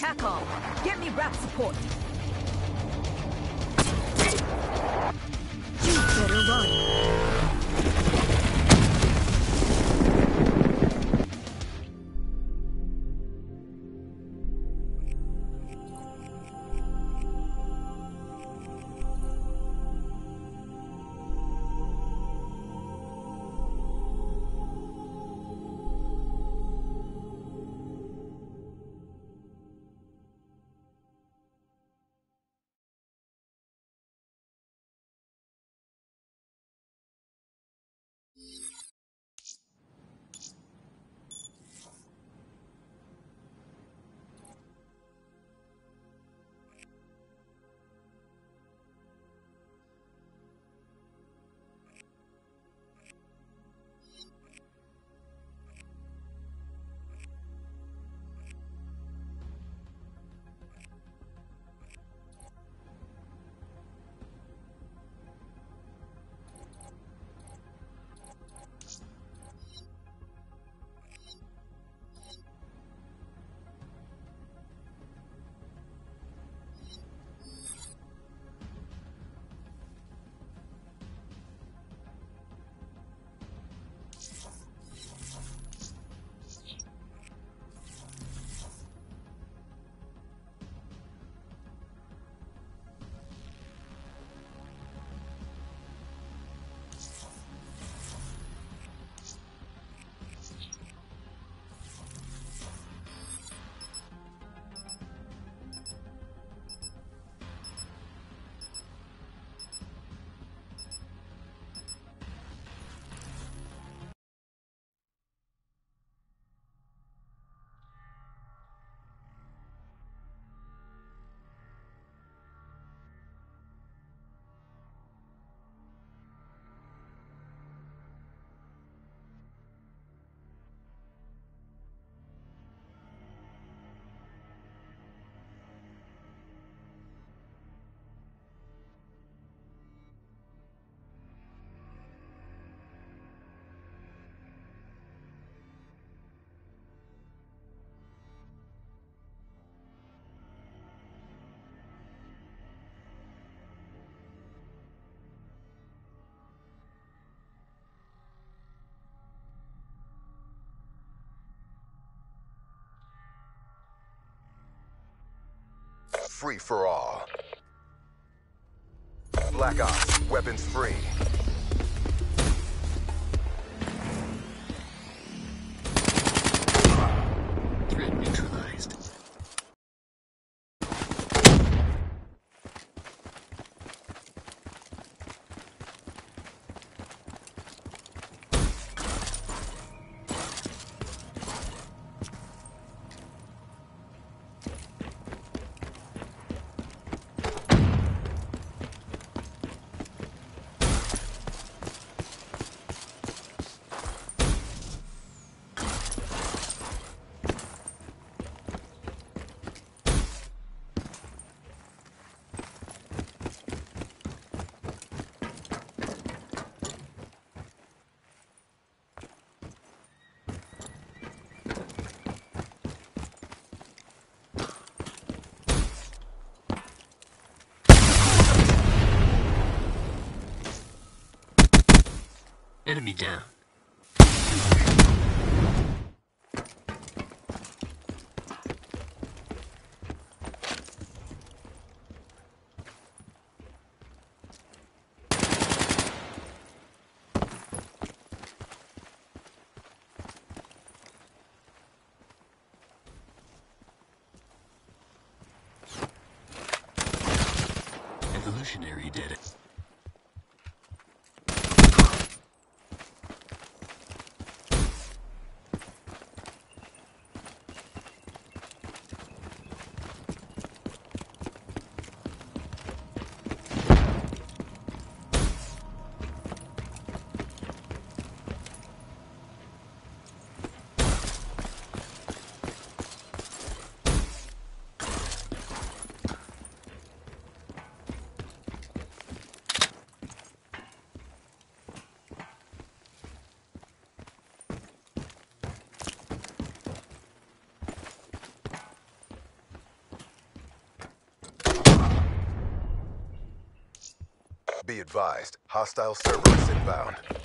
Tack on. Get me wrap support. You better run. Free for all. Black Ops, weapons free. Threat neutralized. Enemy down. Advised, hostile Cerberus inbound.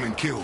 Confirming kill.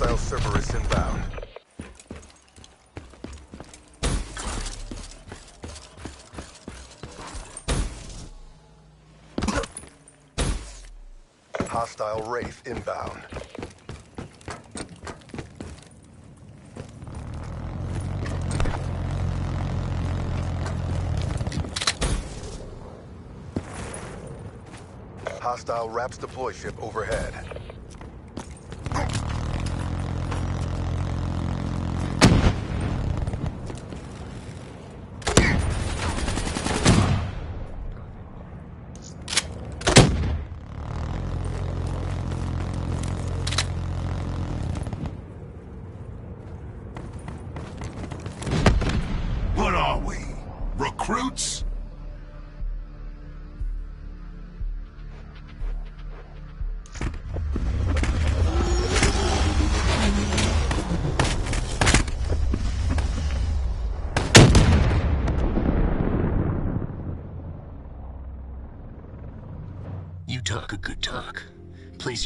Hostile Cerberus inbound. Hostile Wraith inbound. Hostile RAPS deploy ship overhead.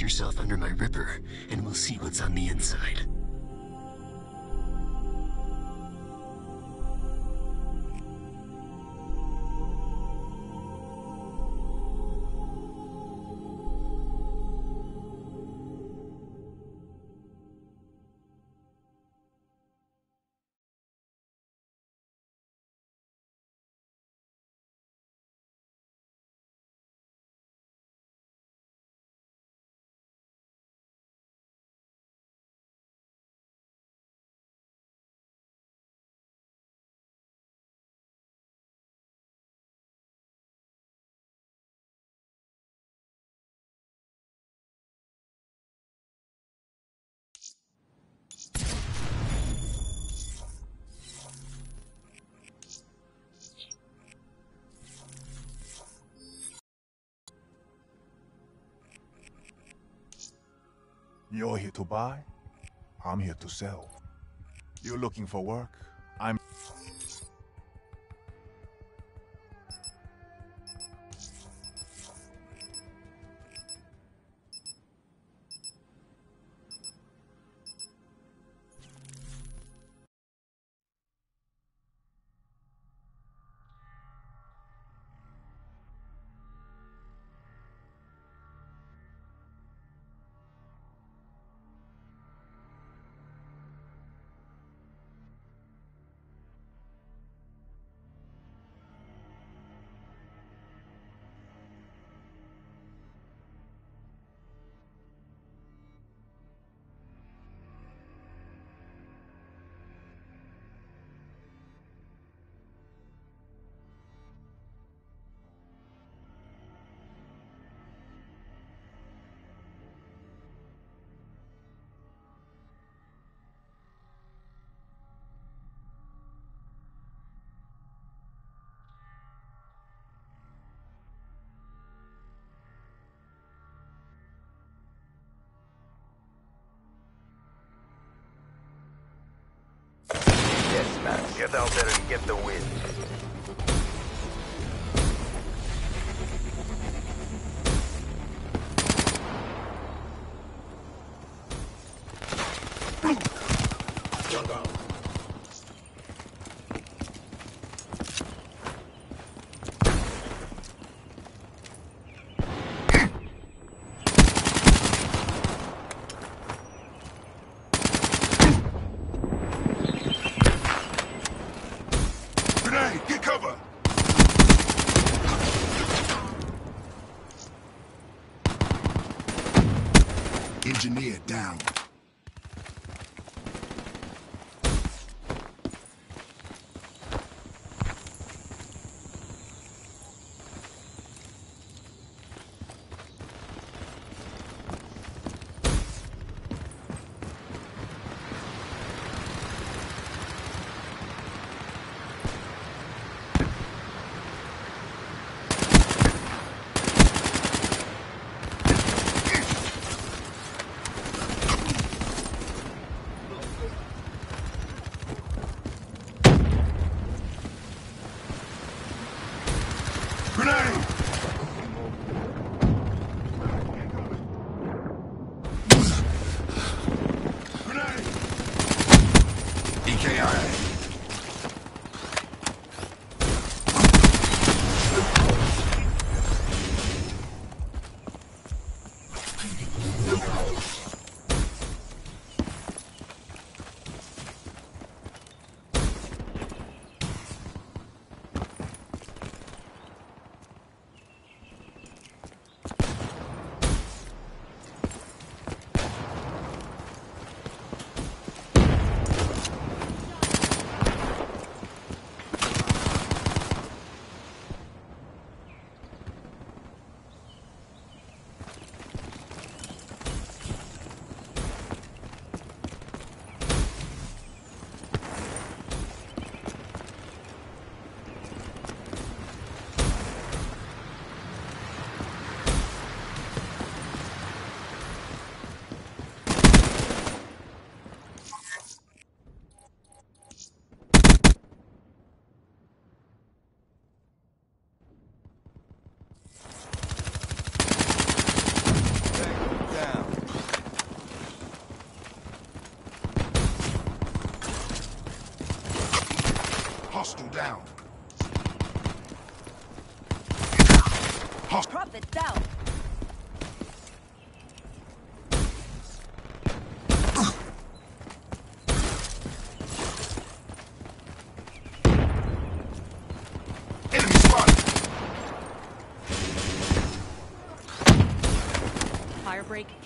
Yourself under my ripper, and we'll see what's on the inside. You're here to buy, I'm here to sell. You're looking for work, out there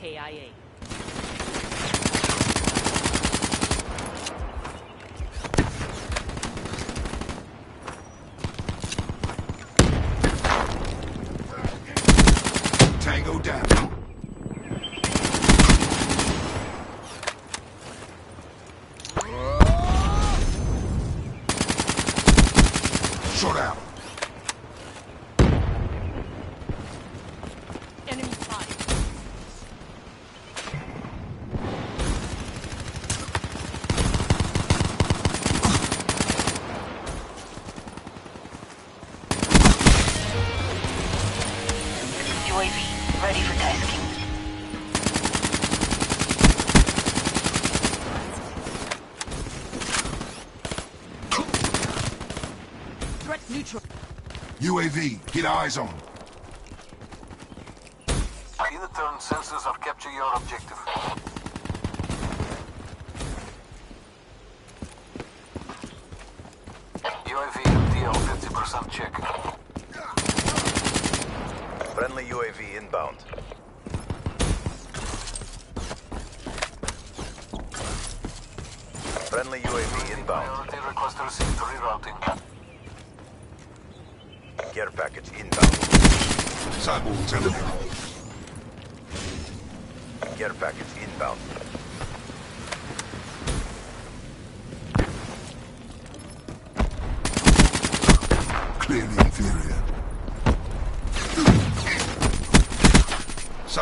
KIA. UAV, get eyes on.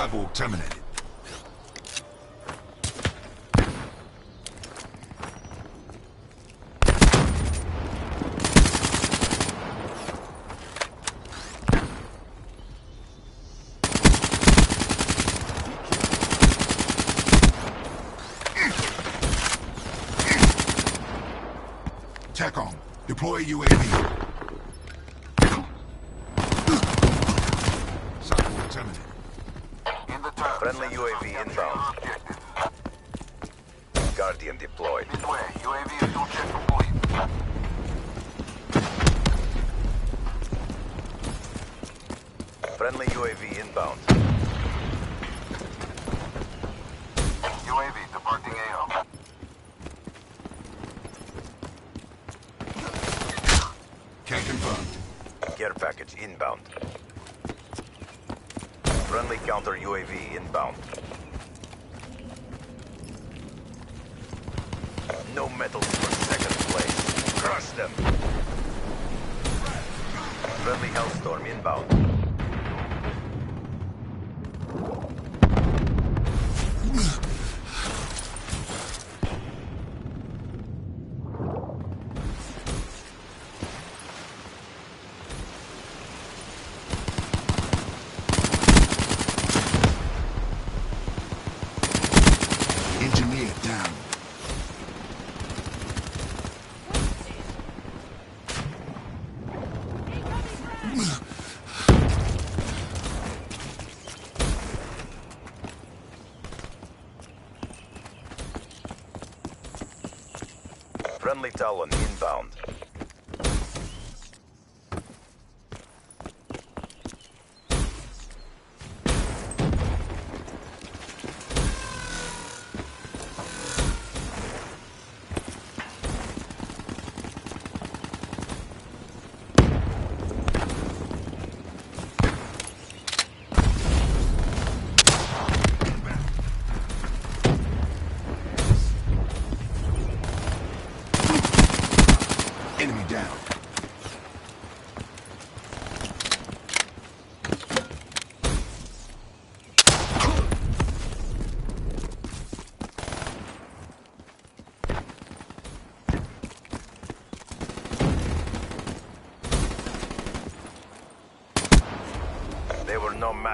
Cyborg terminated. Tech on. Deploy UAV. other UAV Talon.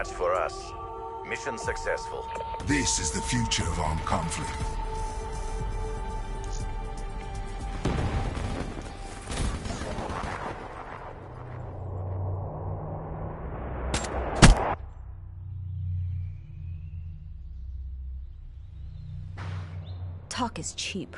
match for us. Mission successful. This is the future of armed conflict. Talk is cheap.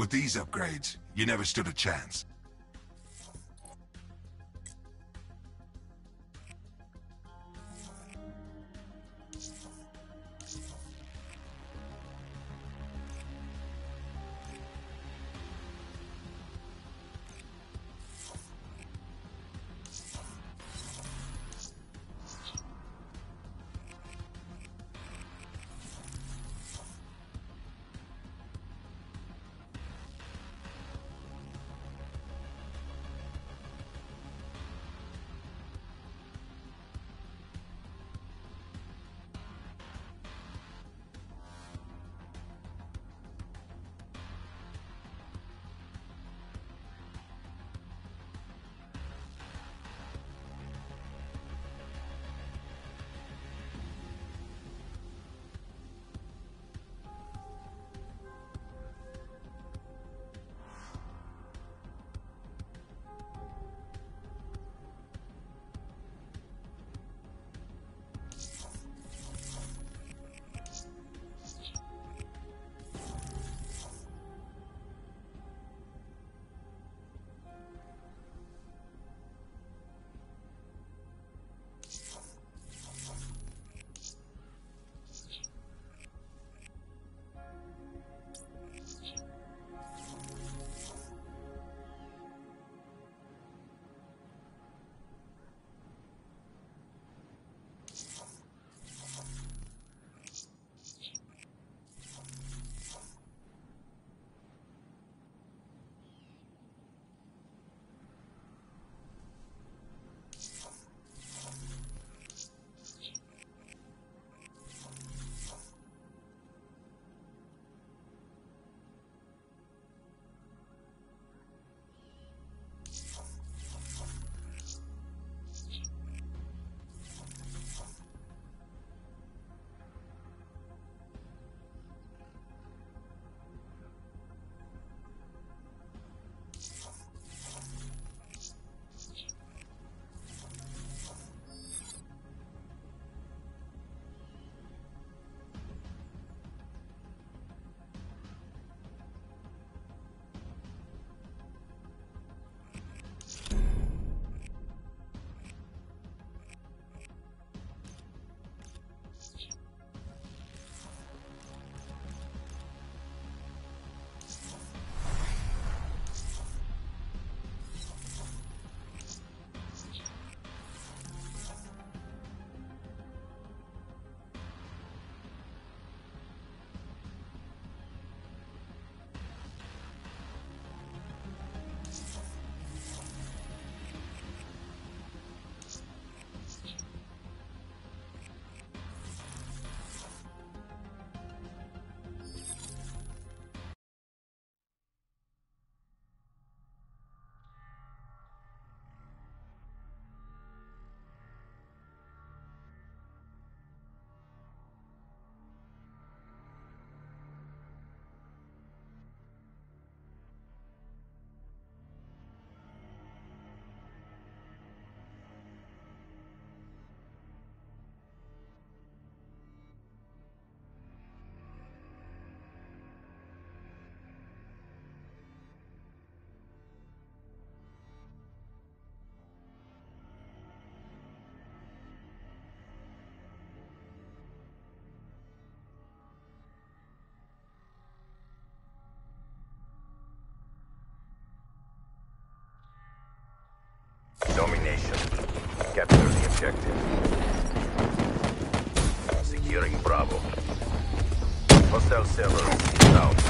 With these upgrades, you never stood a chance. Objective. Securing Bravo. Hostile server down.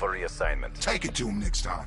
for reassignment. Take it to him next time.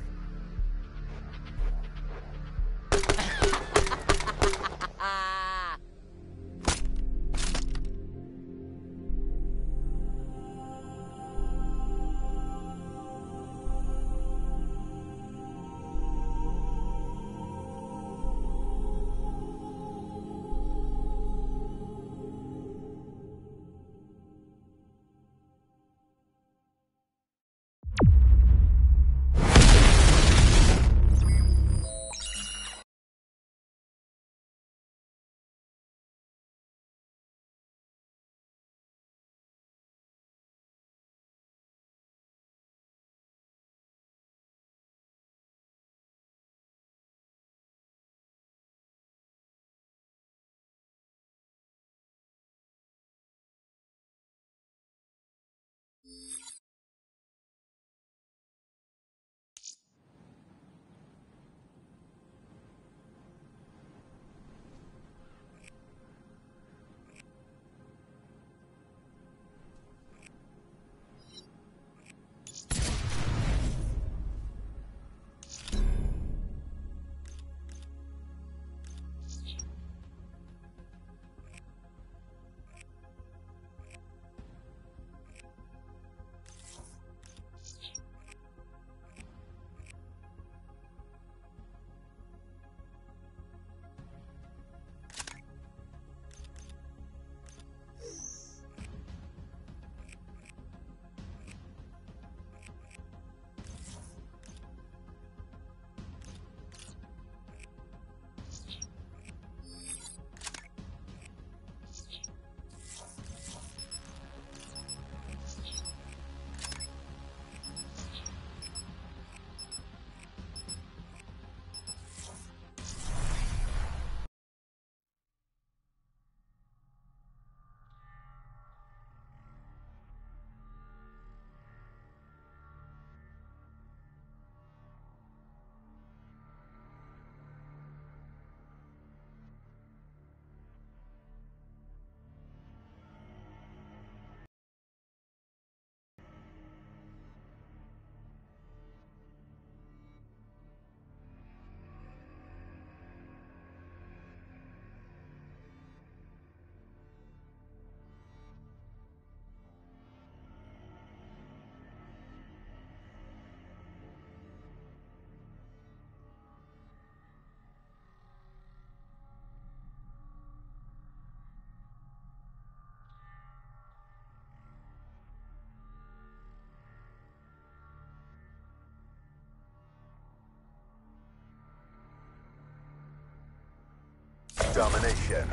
domination.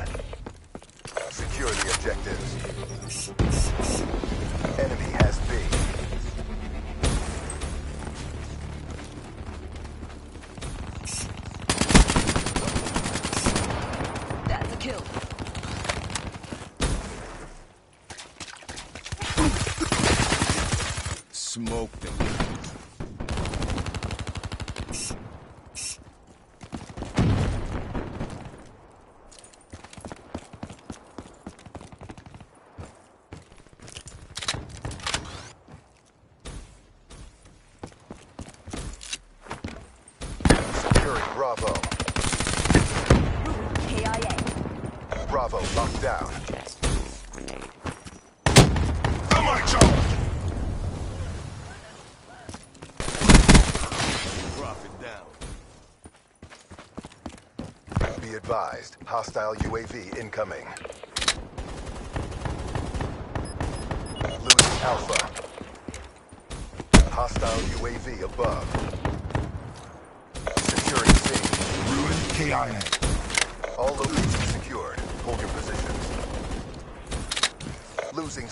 Secure the objectives. Enemy has been.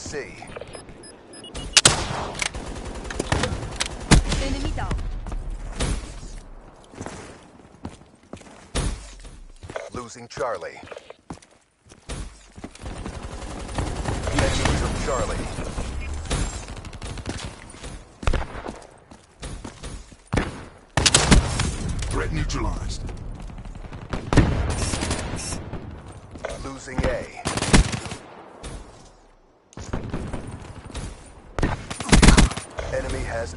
see. Enemy down. Losing Charlie.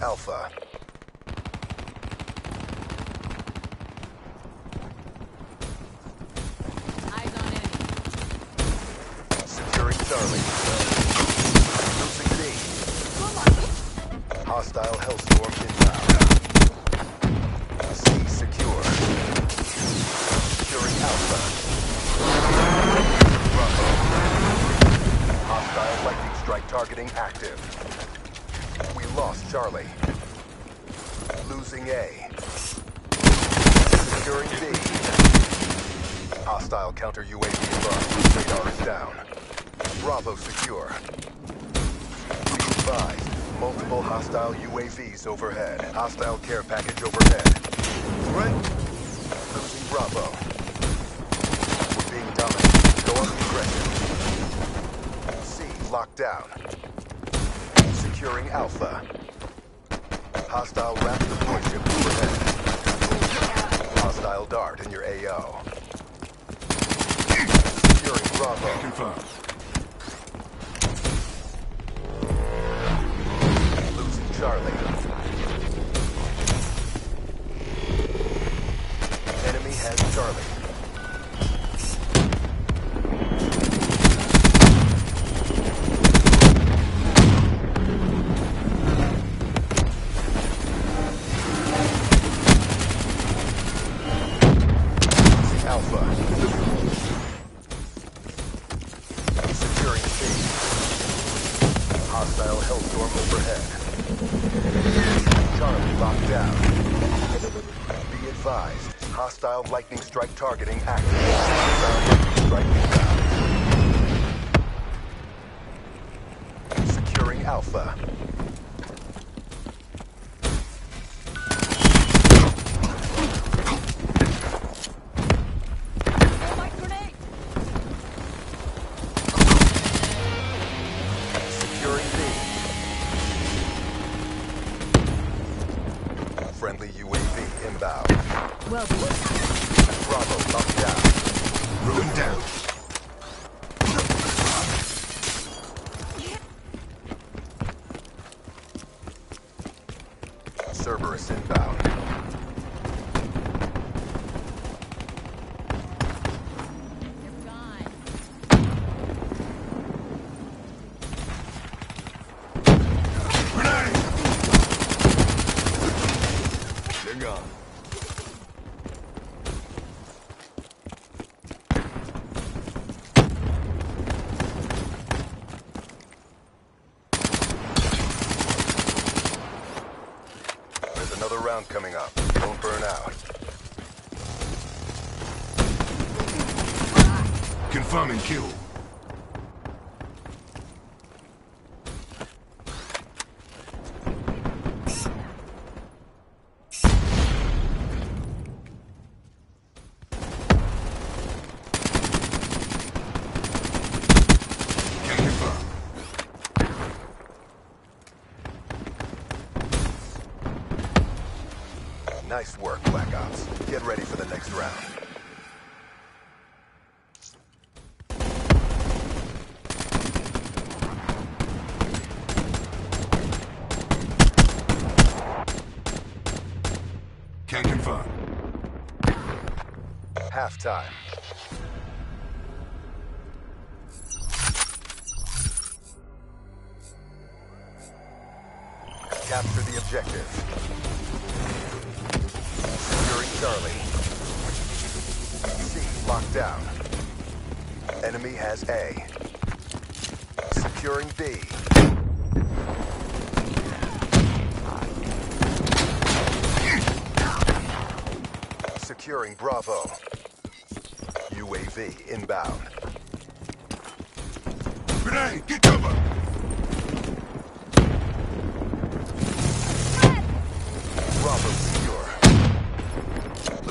Alpha. overhead. Hostile care package. Securing Bravo. UAV inbound. Grenade, get cover! Bravo secure.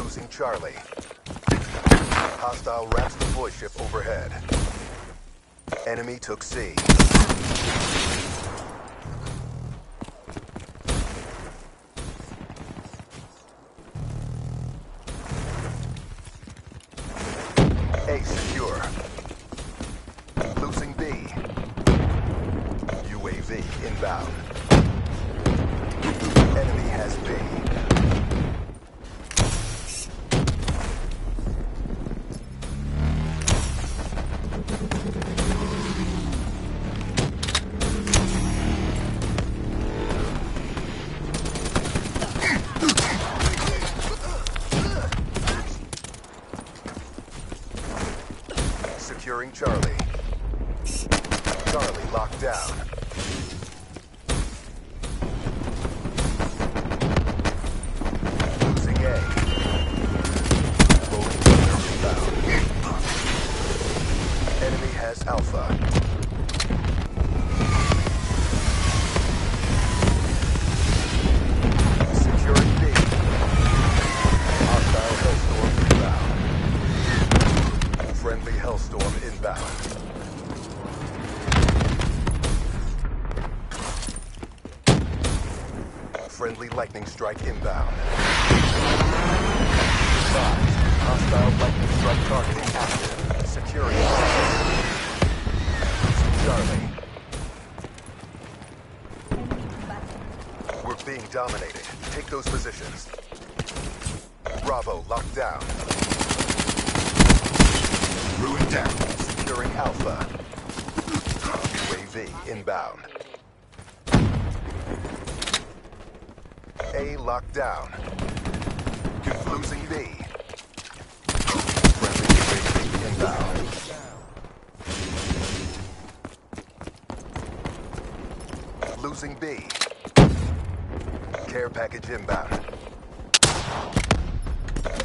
Losing Charlie. Hostile RAPS deploy ship overhead. Enemy took C. lightning strike inbound. Advised, Hostile lightning strike targeting active. Securing Charlie. We're being dominated. Take those positions. Bravo locked down. Ruin down. Securing Alpha. UAV inbound. A locked down. Losing B. Losing B. Care package inbound.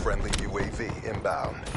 Friendly UAV inbound.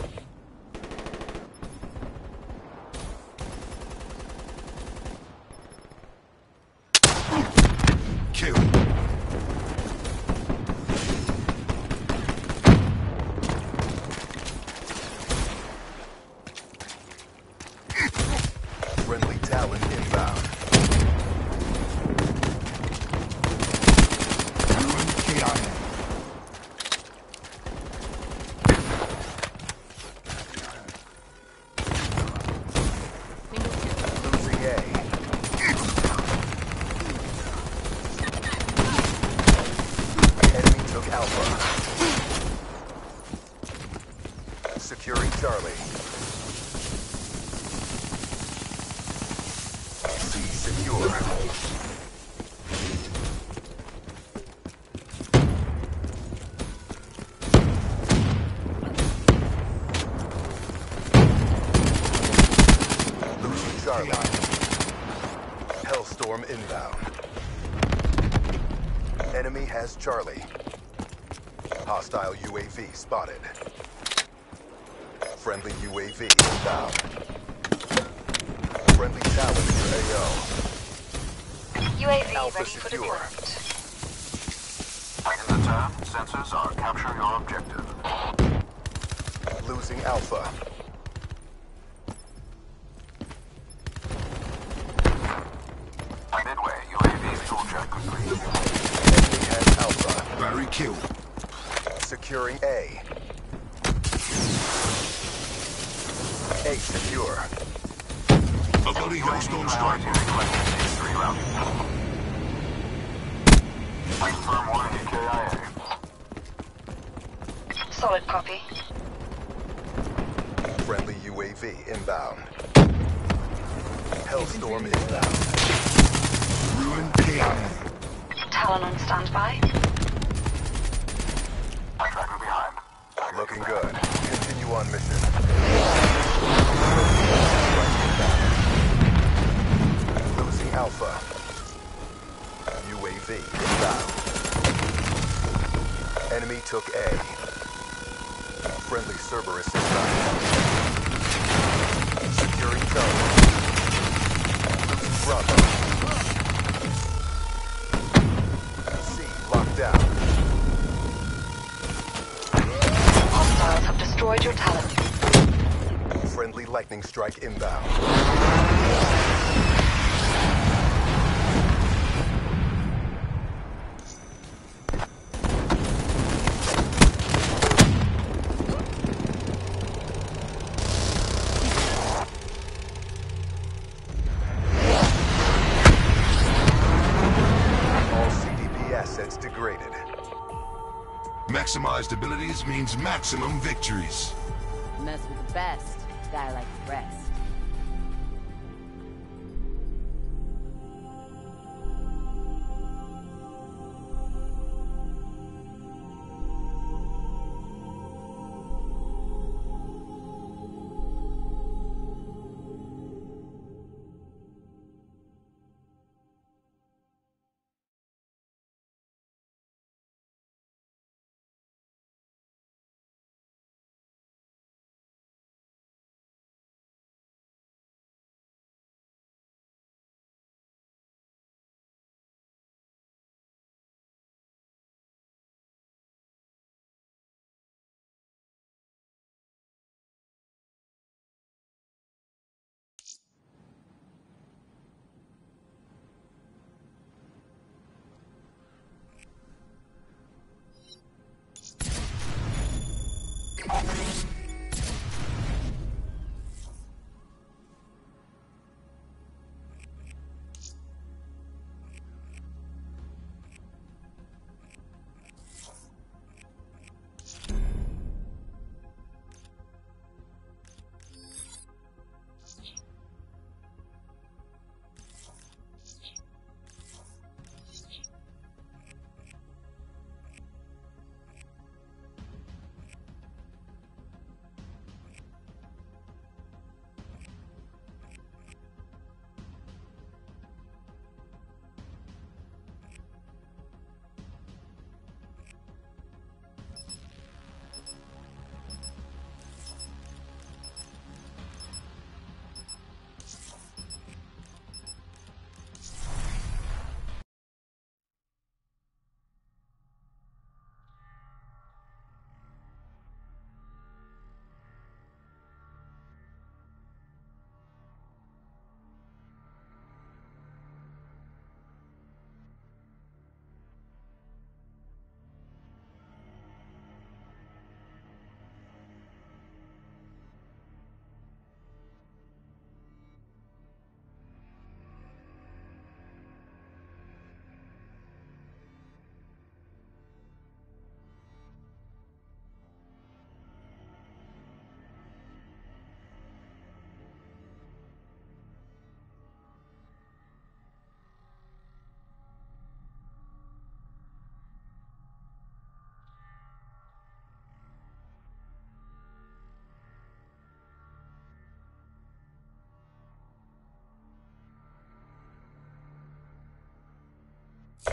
Spotted. Friendly UAV down. Friendly Challenger AO. UAV Alpha ready secure. for deployment. In the time, sensors are capturing our objective. Losing Alpha. lightning strike inbound. All assets degraded. Maximized abilities means maximum victories.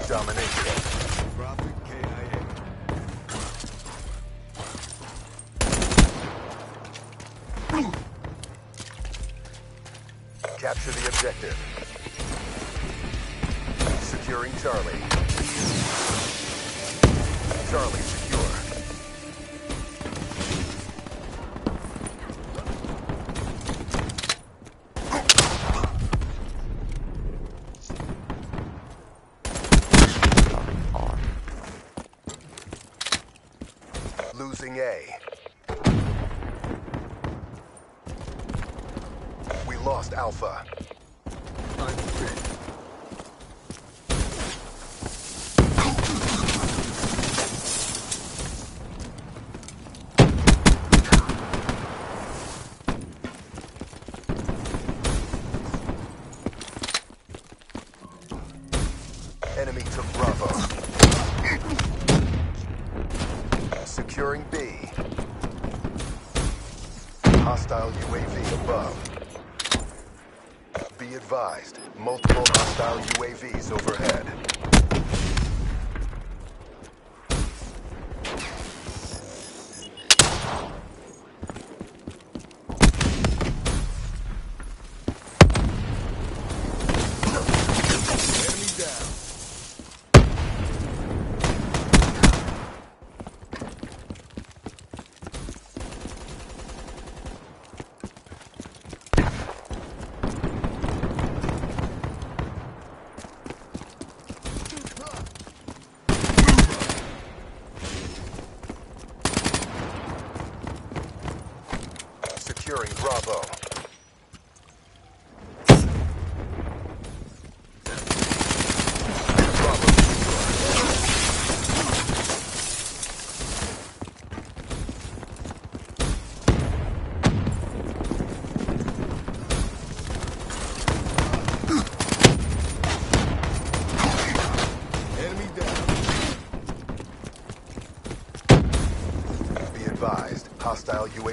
domination. Capture the objective. Securing Charlie. Charlie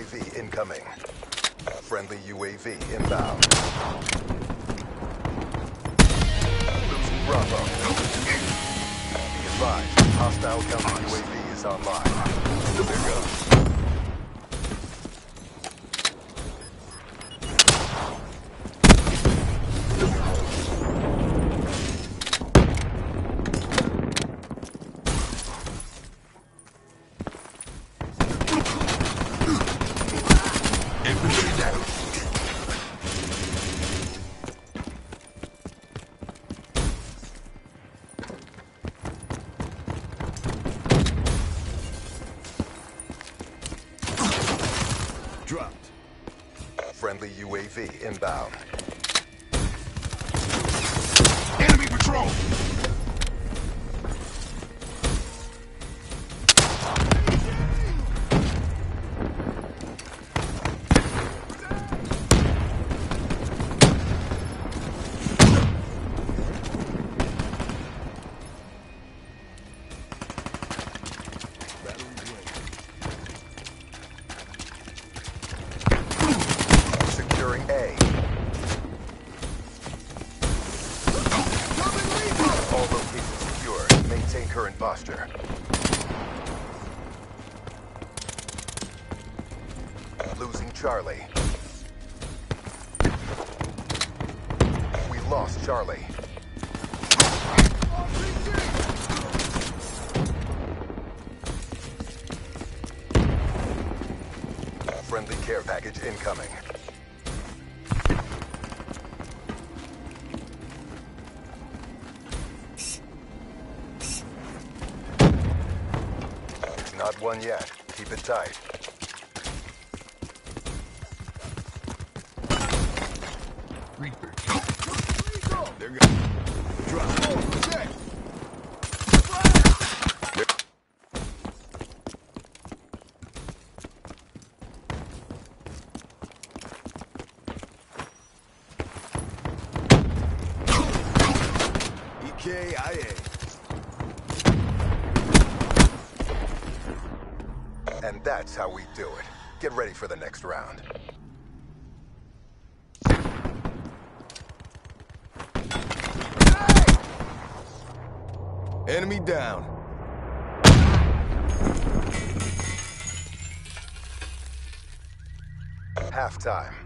UAV incoming. Friendly UAV inbound. Bravo. Be advised, hostile counter UAV is online. There goes. package incoming. Not one yet. Keep it tight. last round. Enemy down. Half time.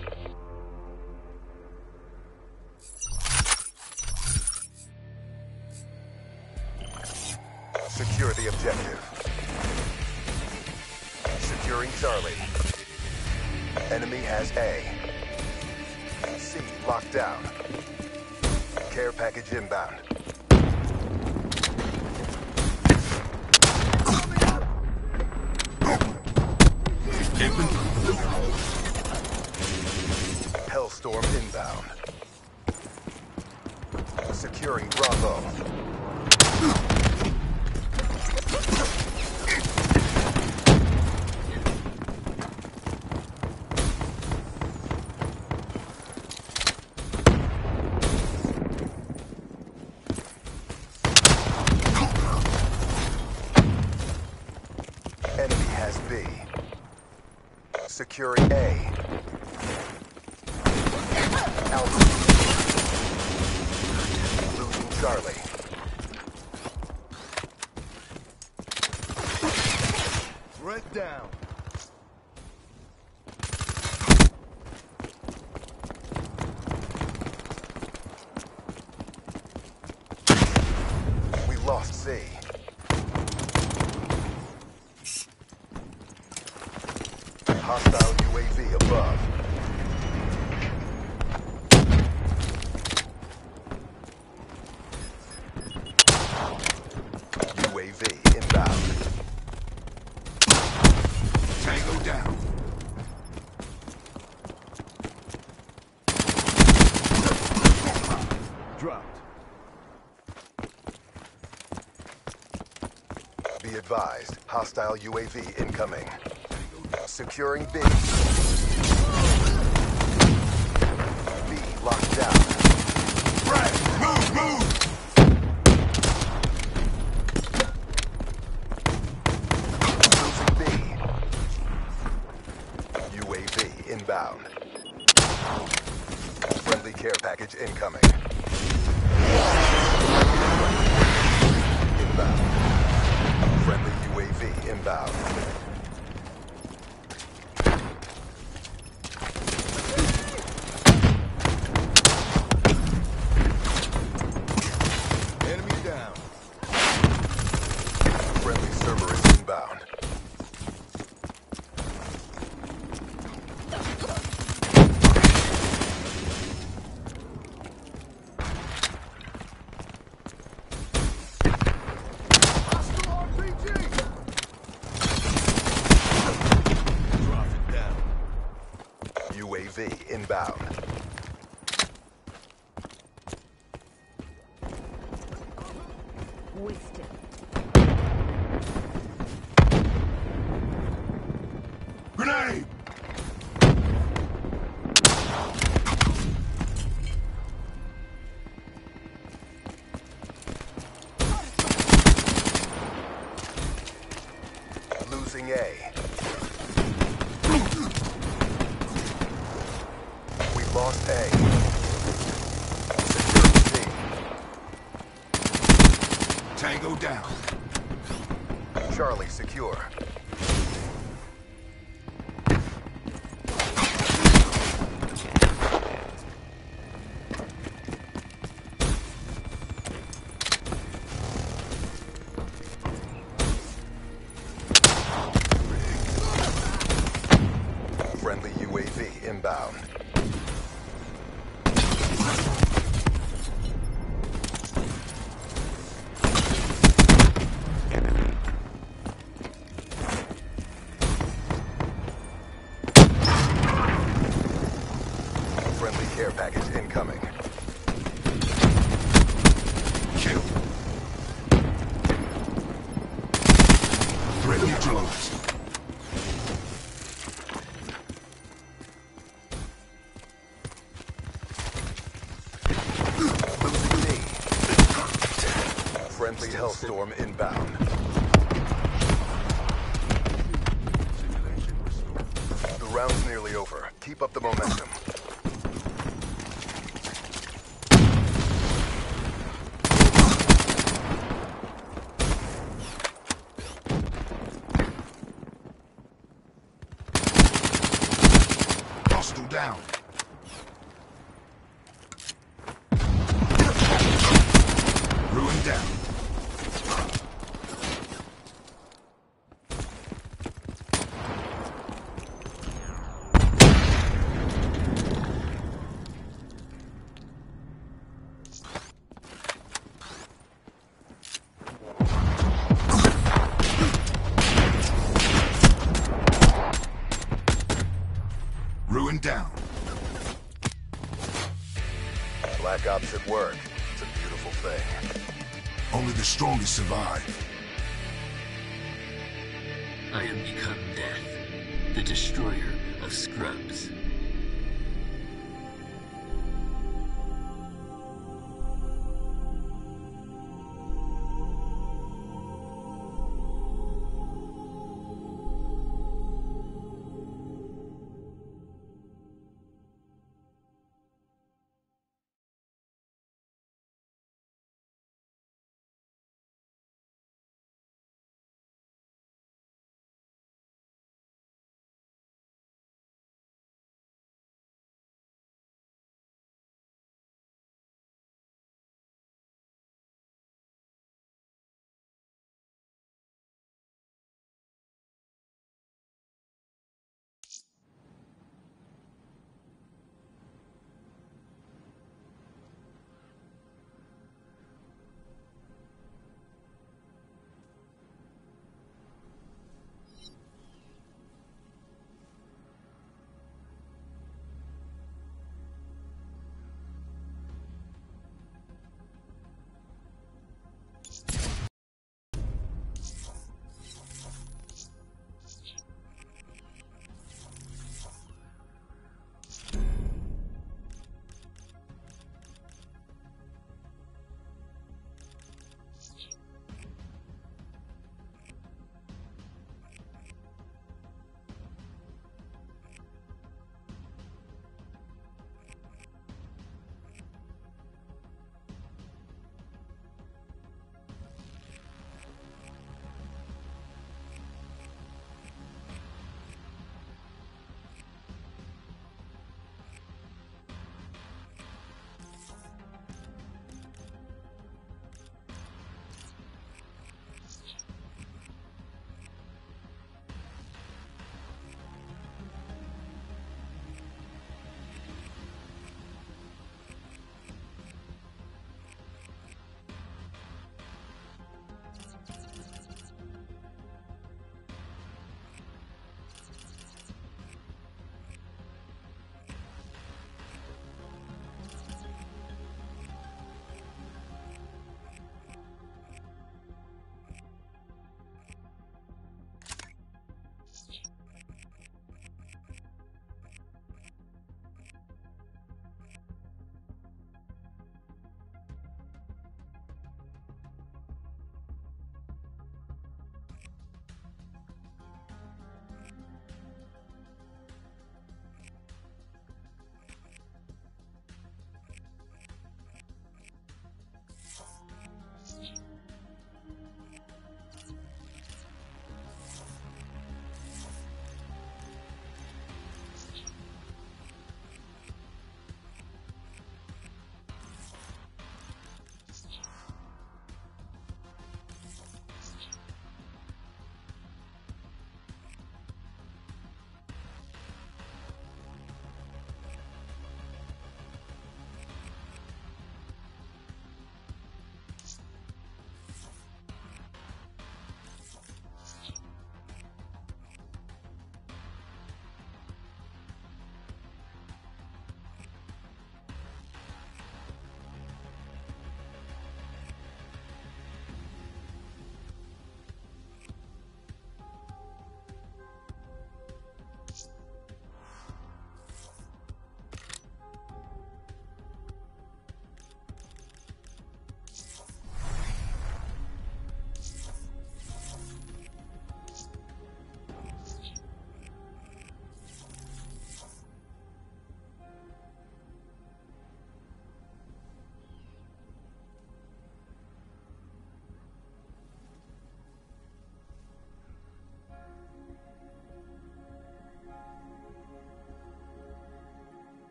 Hostile UAV incoming. Securing B. B locked down. Move, move! B. UAV inbound. Friendly care package incoming. down. storm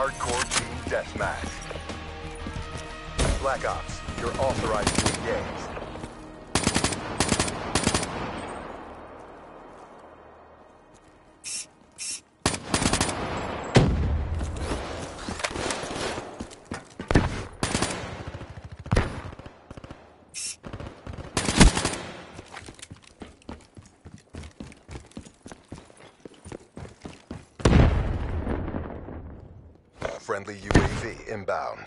hardcore team deathmatch. Black Ops, you're authorized to engage. Friendly UAV inbound.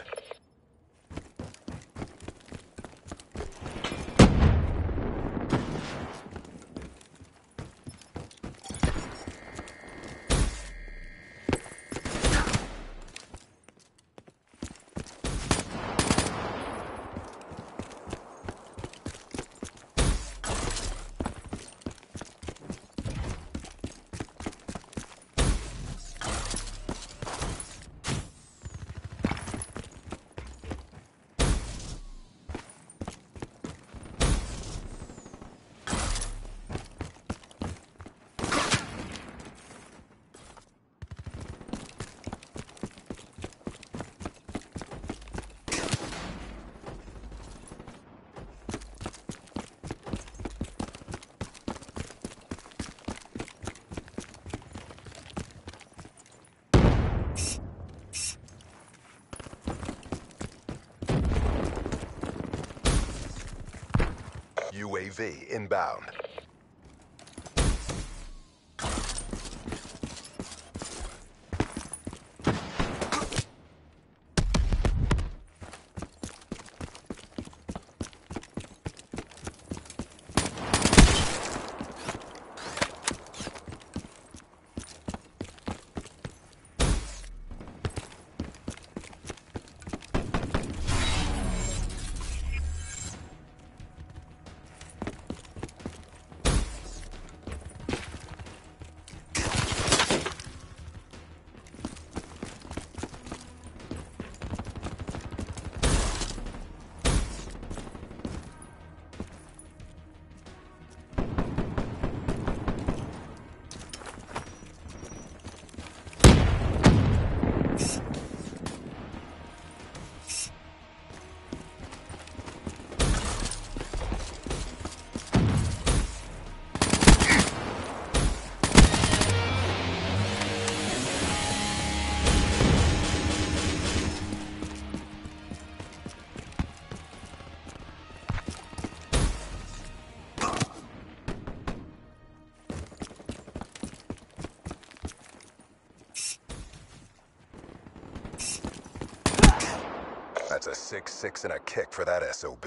UAV inbound. 6-6 and a kick for that SOB.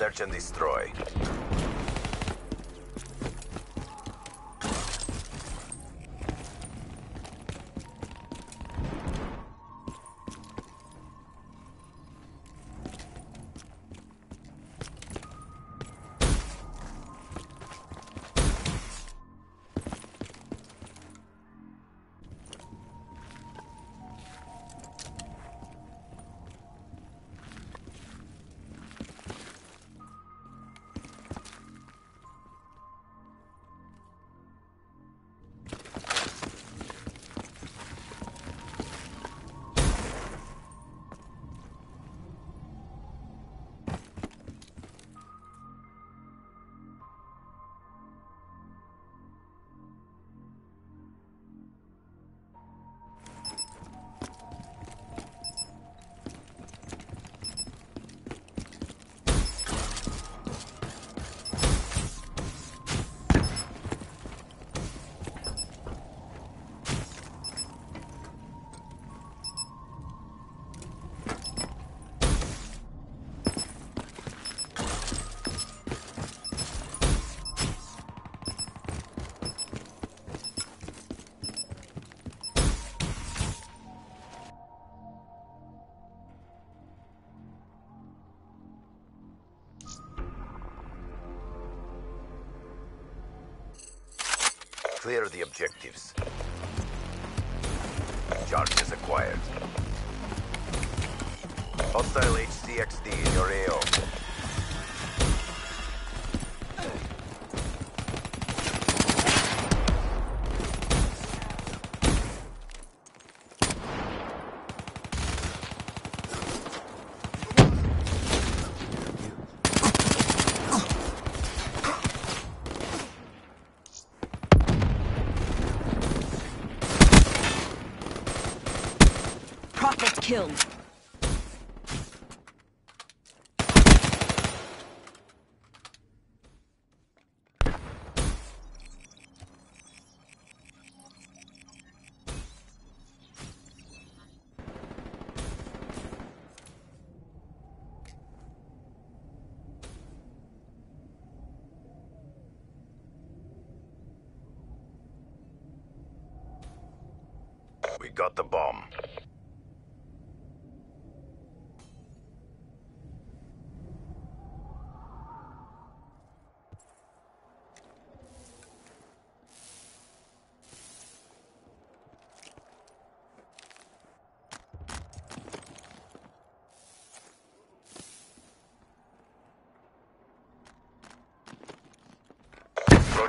Search and destroy. Clear the objectives. Charges acquired. Hostile HCXD in your AO. Killed. We got the bomb.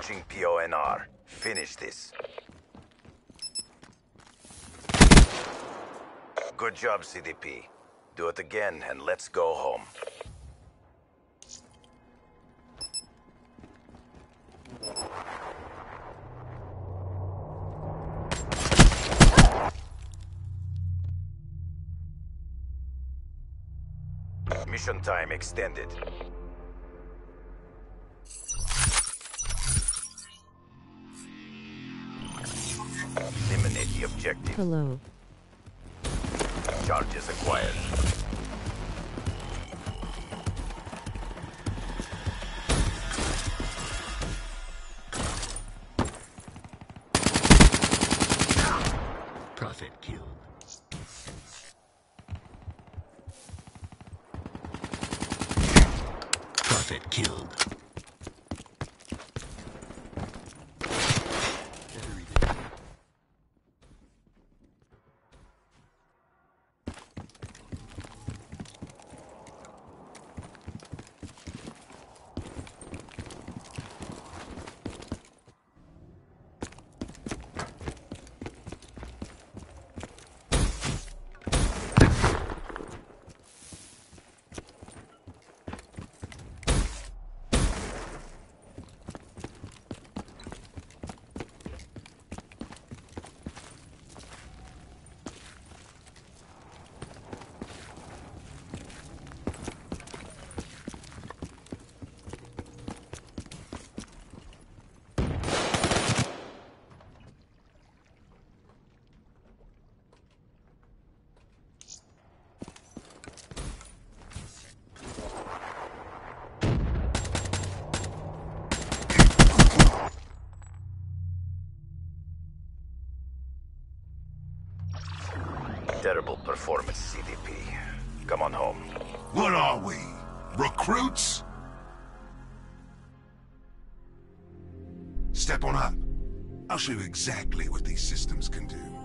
Approaching PONR. Finish this. Good job, CDP. Do it again and let's go home. Mission time extended. Hello. Charges acquired. I'll show you exactly what these systems can do.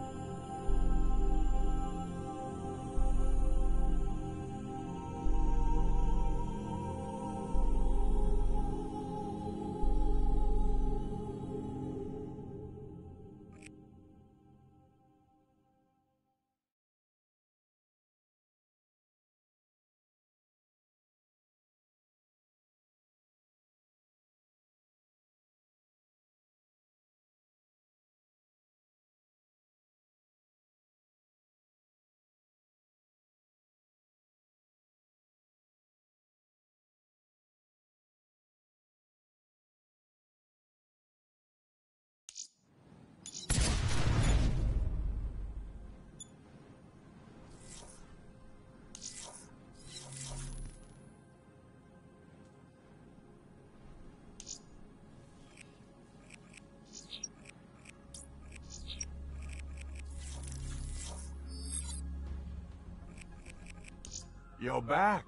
Back.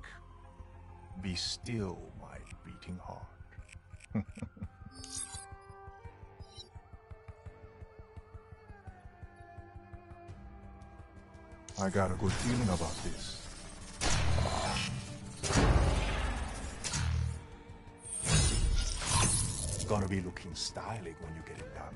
Be still, my beating heart. I got a good feeling about this. Gonna be looking stylish when you get it done.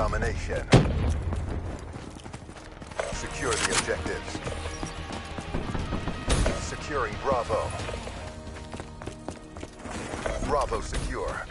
Domination. Secure the objectives. Securing Bravo. Bravo secure.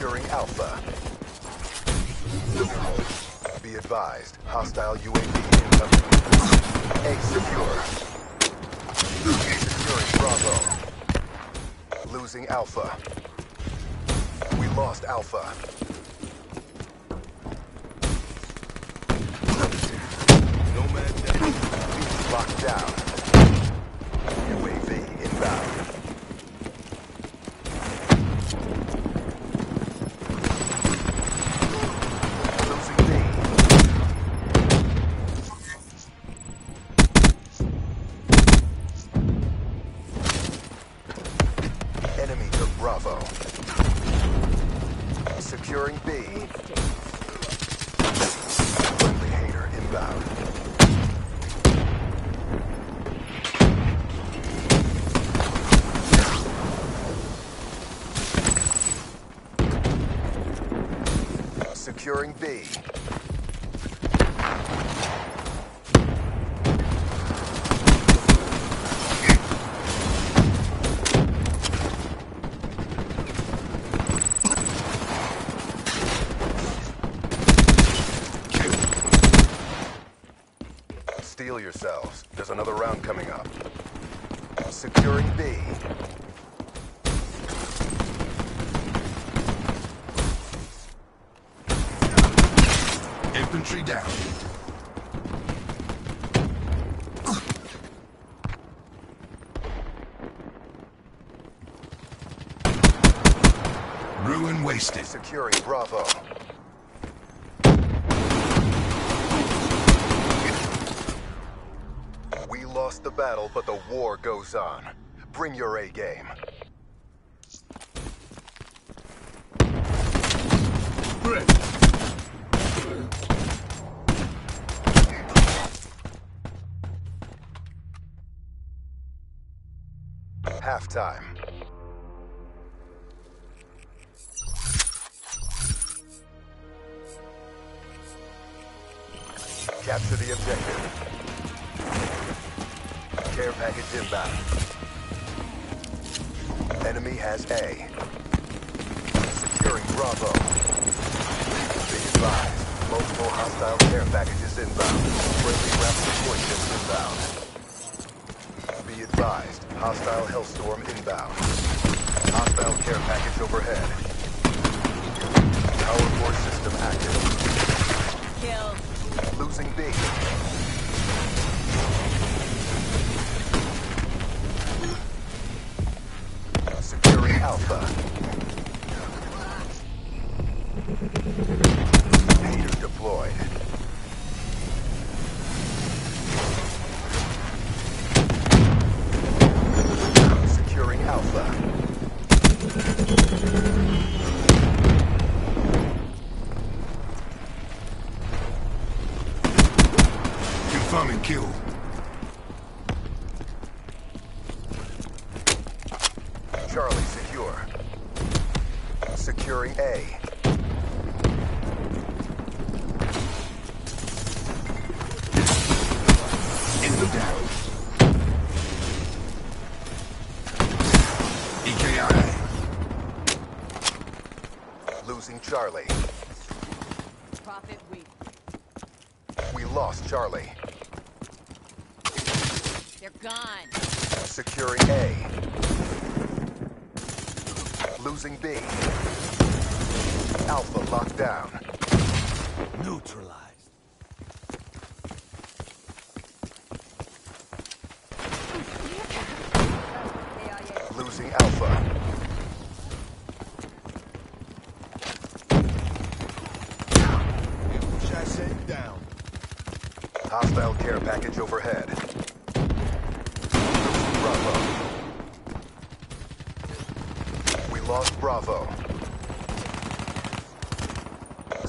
Securing Alpha. Be advised, hostile UAV incoming. A secure. Securing Bravo. Losing Alpha. We lost Alpha. Nomad down. Locked down. Securing. Bravo. We lost the battle, but the war goes on. Bring your A game. Great. halftime.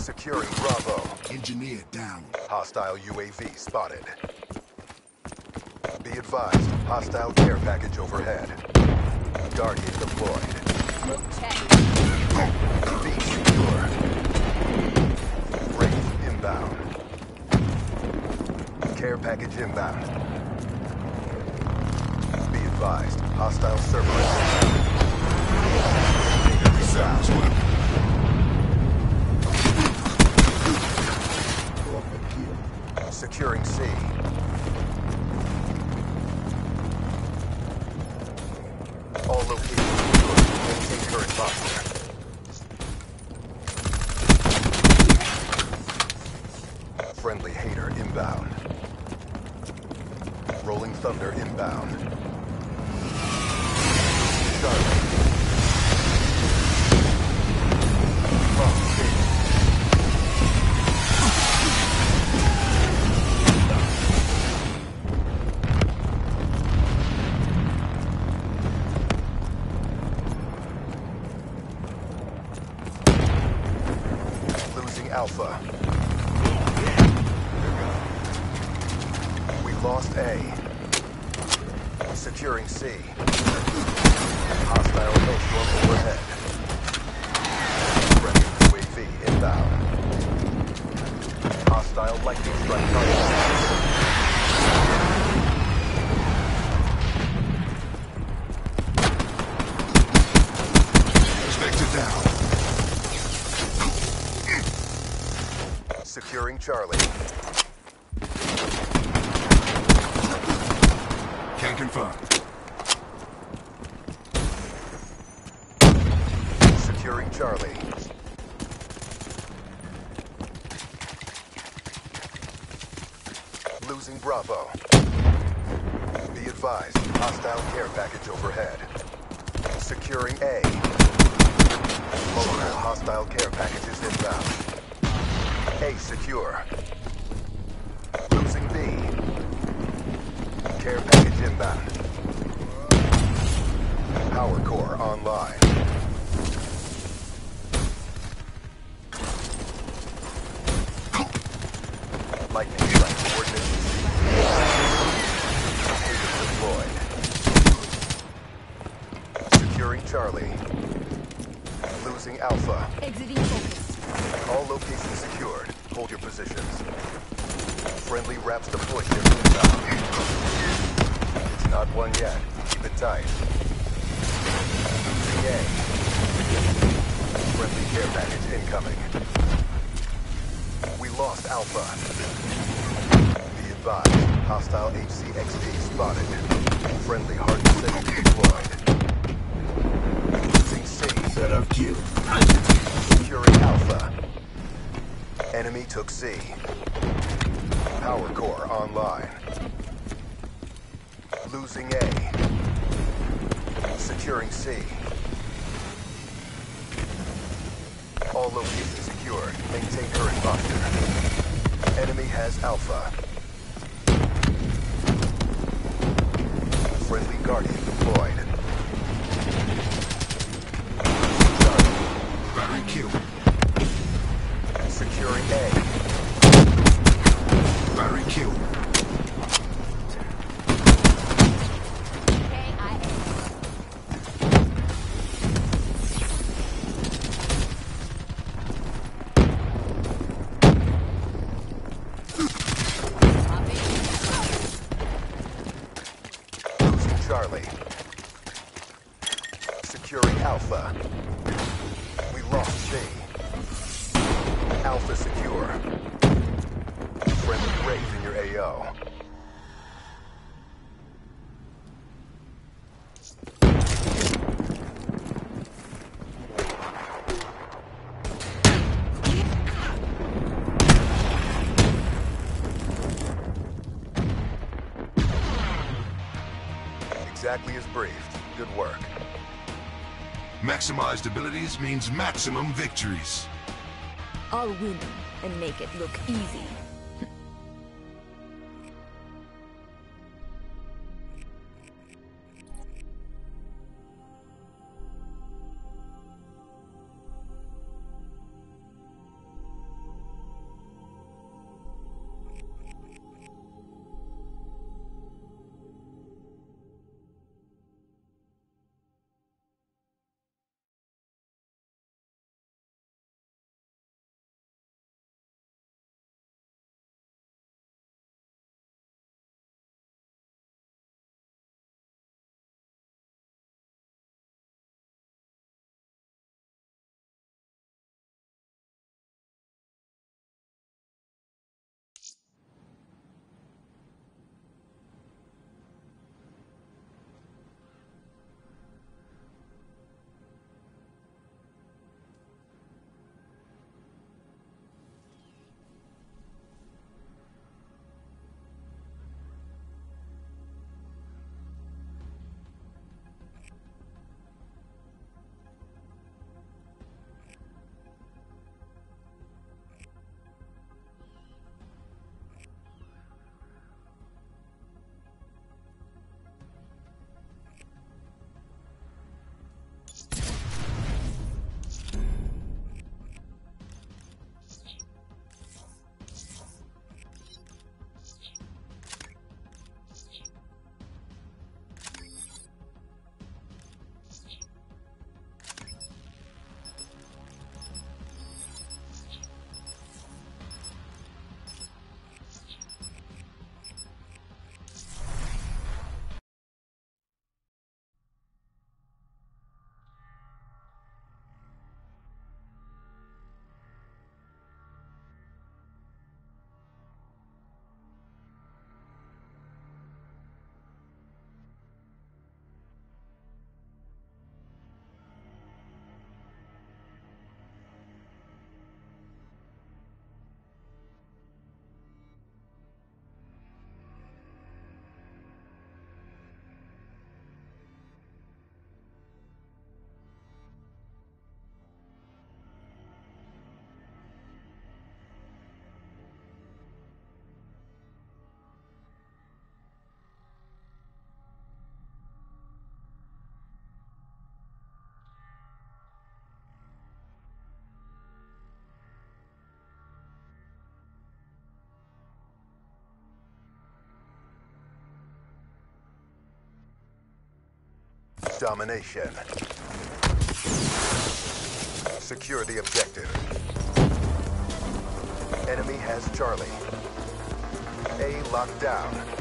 Securing Bravo. Engineer down. Hostile UAV spotted. Be advised, hostile care package overhead. Guardian deployed. Check. Beat secure. Wraith inbound. Care package inbound. Be advised, hostile Cerberus. Sounds During Sea. Alpha. Charlie. exactly as briefed. Good work. Maximized abilities means maximum victories. I'll win and make it look easy. Domination. Secure the objective. Enemy has Charlie. A lockdown.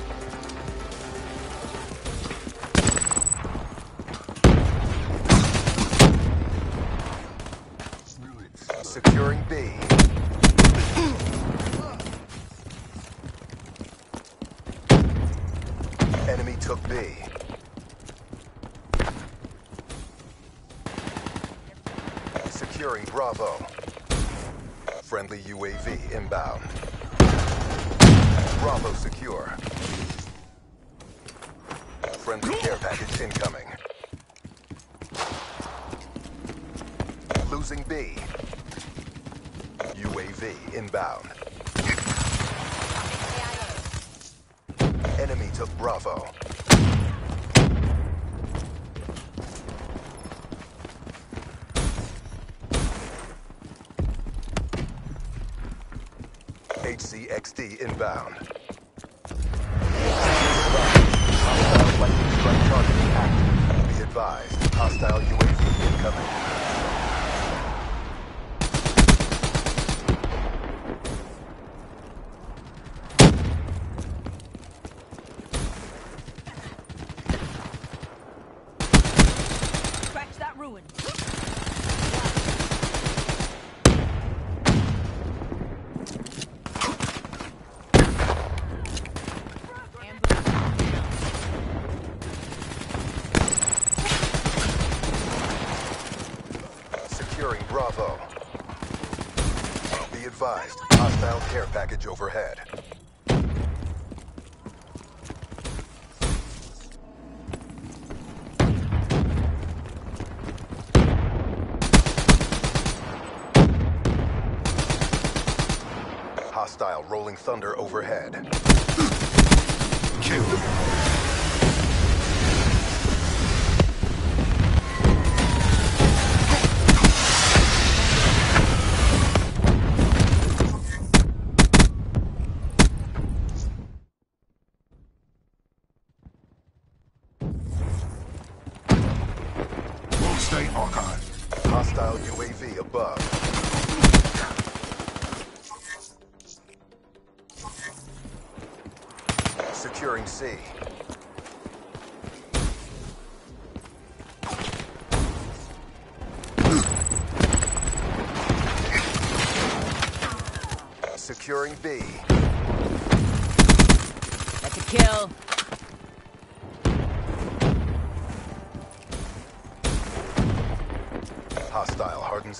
Bravo. Friendly UAV inbound. Bravo secure. Friendly care package incoming. Losing B. UAV inbound. 60 inbound. Rolling thunder overhead.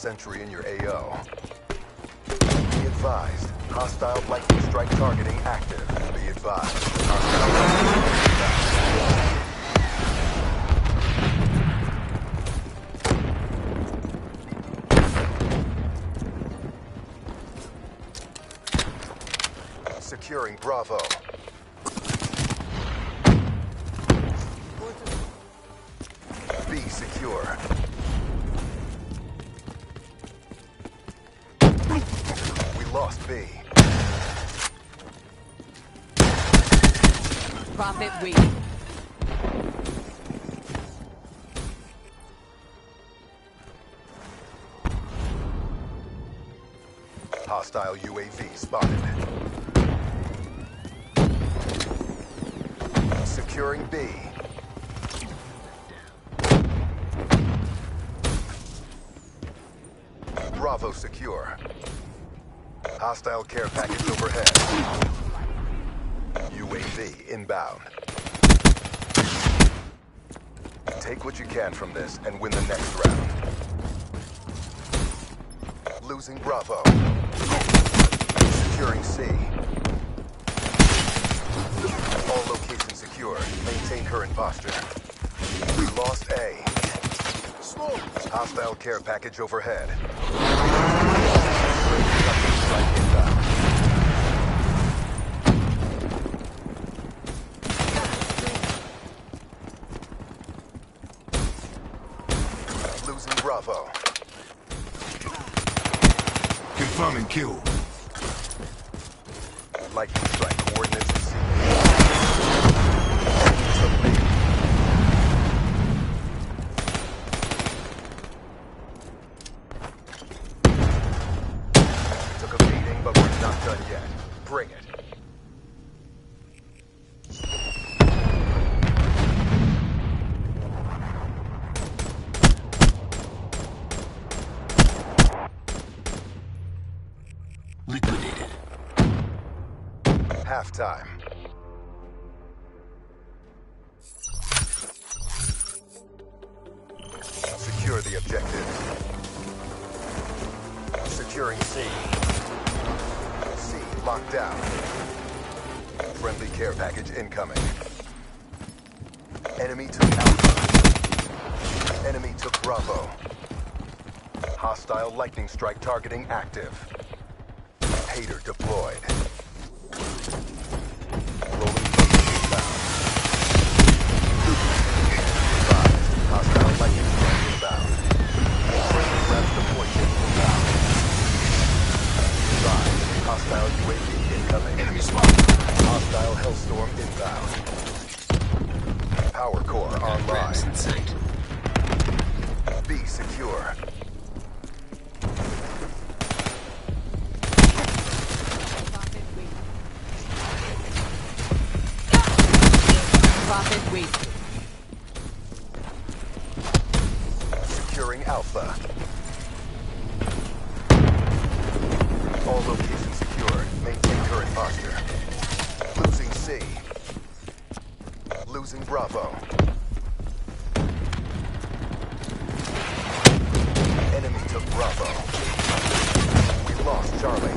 Sentry in your AO. Be advised. Hostile UAV spotted. Securing B. Bravo secure. Hostile care package overhead. UAV inbound. Take what you can from this and win the next round. Losing Bravo. Securing C. All locations secure. Maintain current posture. We lost A. Hostile care package overhead. Strike inbound. Losing Bravo. Confirming kill. Care package incoming. Enemy took Alpha. Enemy took Bravo. Hostile lightning strike targeting active. H.A.T.R. deployed. Rolling inbound. Hostile lightning strike inbound. Friendly RAPS deployment inbound. Hostile UAV incoming. Enemy spotted. Hostile Hellstorm inbound. Power core online. In sight. B secure. Prophet wait. Prophet wasted. Securing Alpha. All locations secured. Maintain current posture. Losing C. Losing Bravo. Enemy took Bravo. We lost Charlie.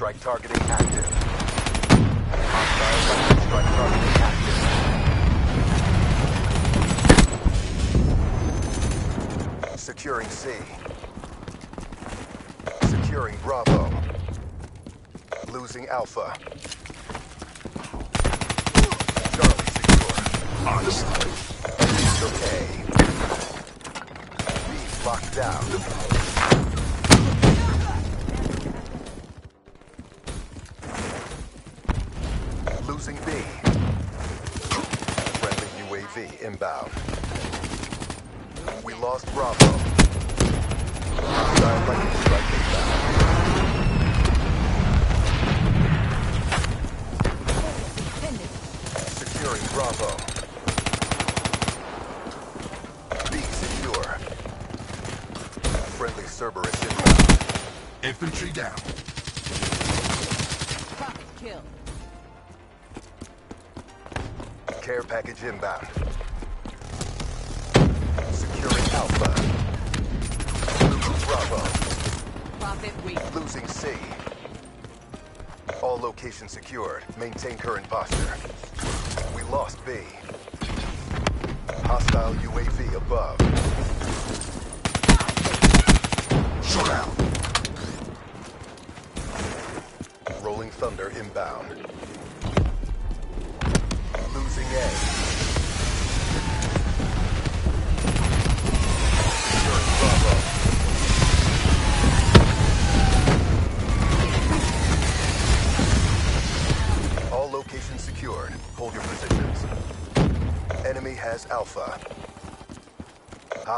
strike targeting active. Hostile lightning strike targeting active. Securing C. Securing Bravo. Losing Alpha. Package inbound. Securing Alpha. Losing Bravo. Losing C. All locations secured. Maintain current posture. We lost B.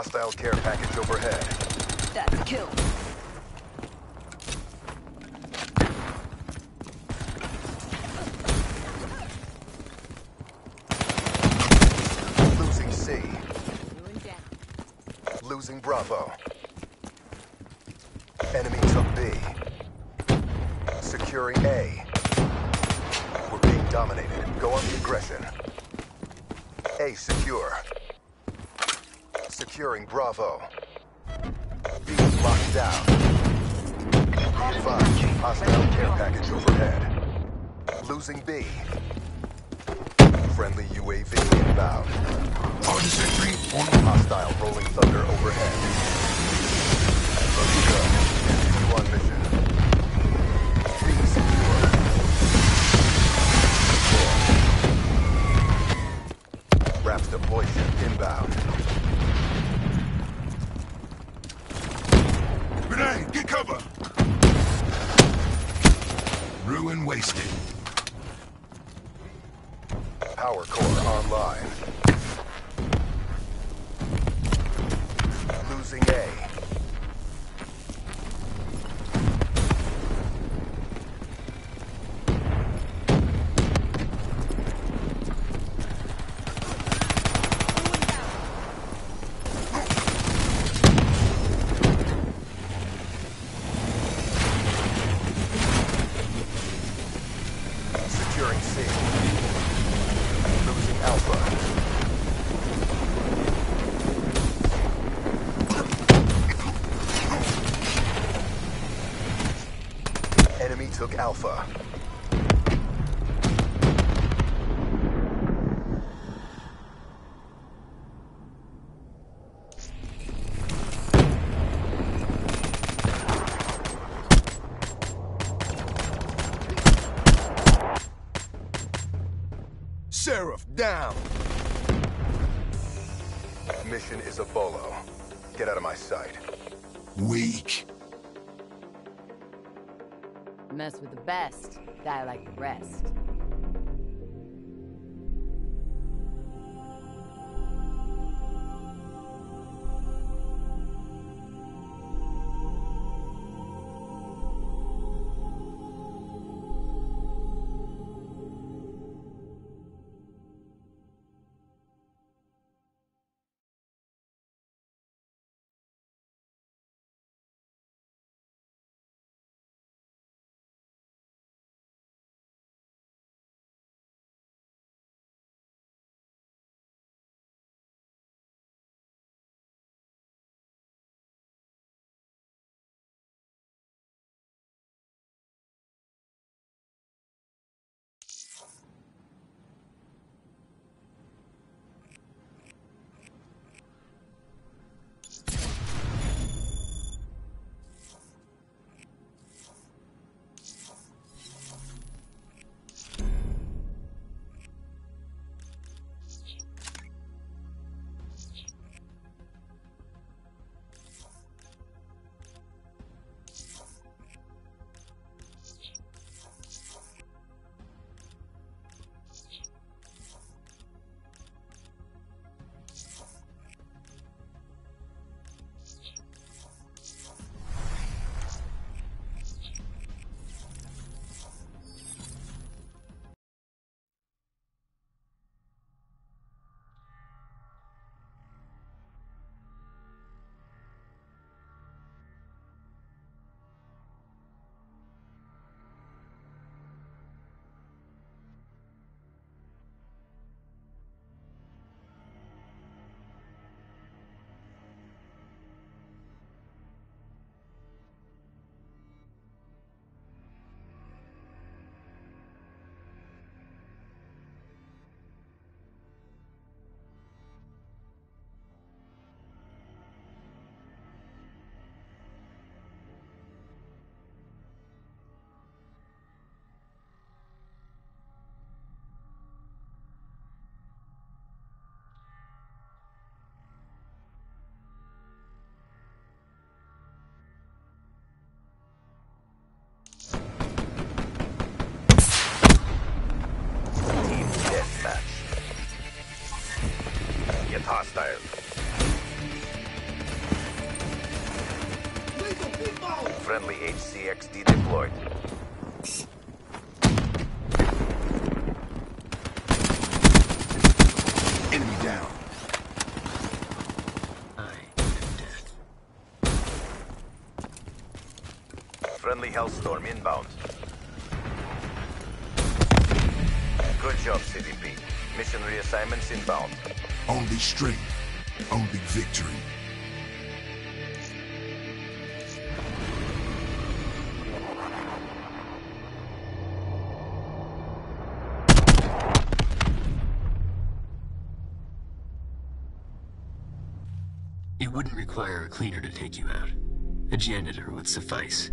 Hostile care package overhead. That's a kill. Hostile care package overhead. Losing B. Friendly UAV inbound. On sentry on Hostile rolling thunder overhead. Let's go. Mission. With the best, die like the rest. Hostile. Friendly HCXD deployed. Enemy down. I am. Friendly Hellstorm inbound. Good job, CDP. Mission reassignments inbound. Only strength. Only victory. It wouldn't require a cleaner to take you out. A janitor would suffice.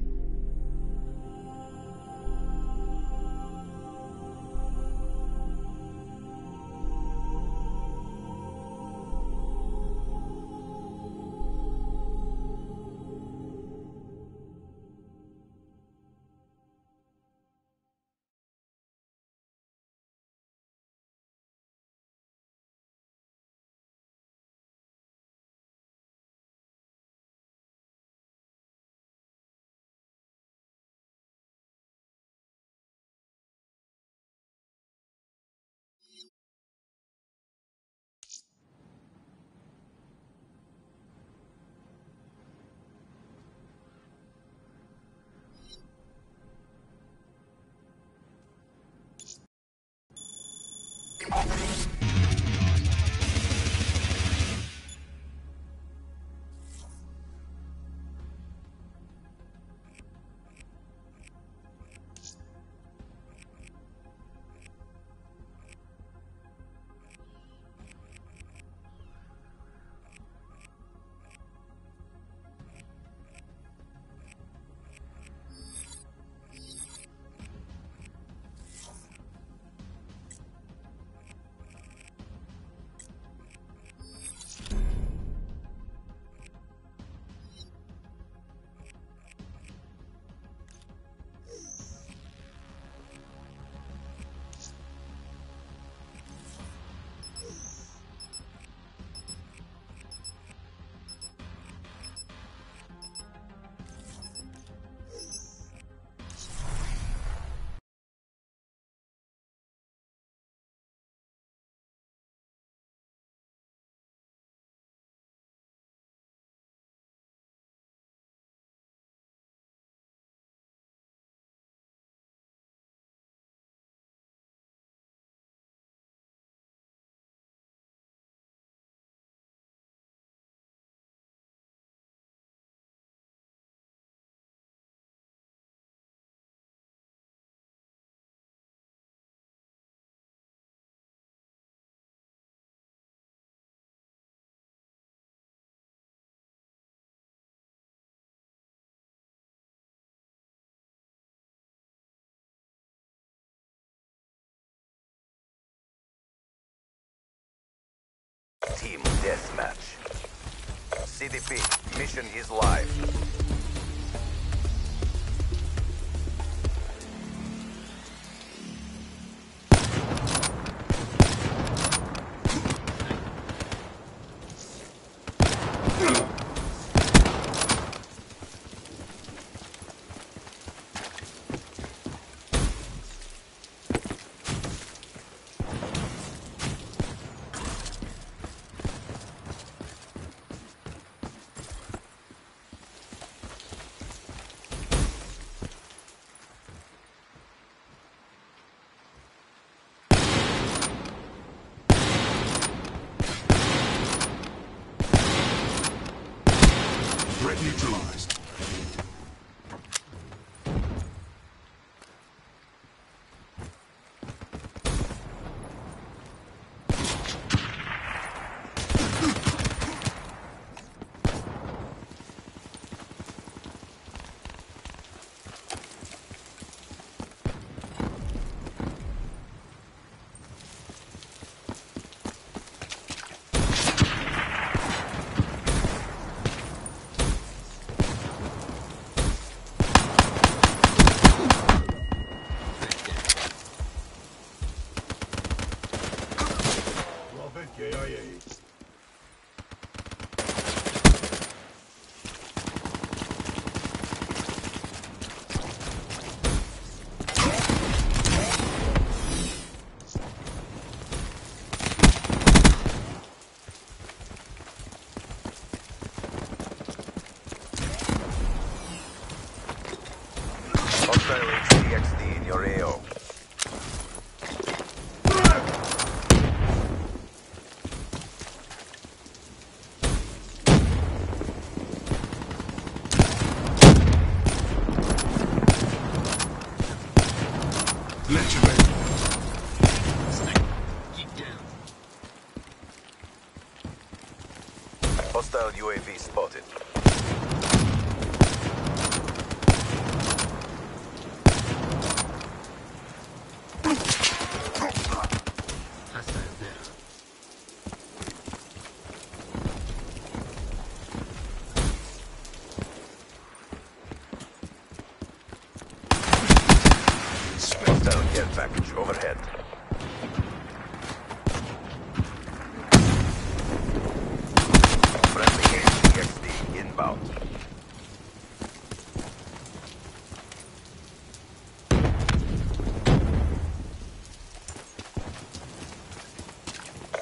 Team Deathmatch. CDP, mission is live. Hostile UAV spotted. Hostile there. Hostile care package overhead. Friendly HCXD inbound.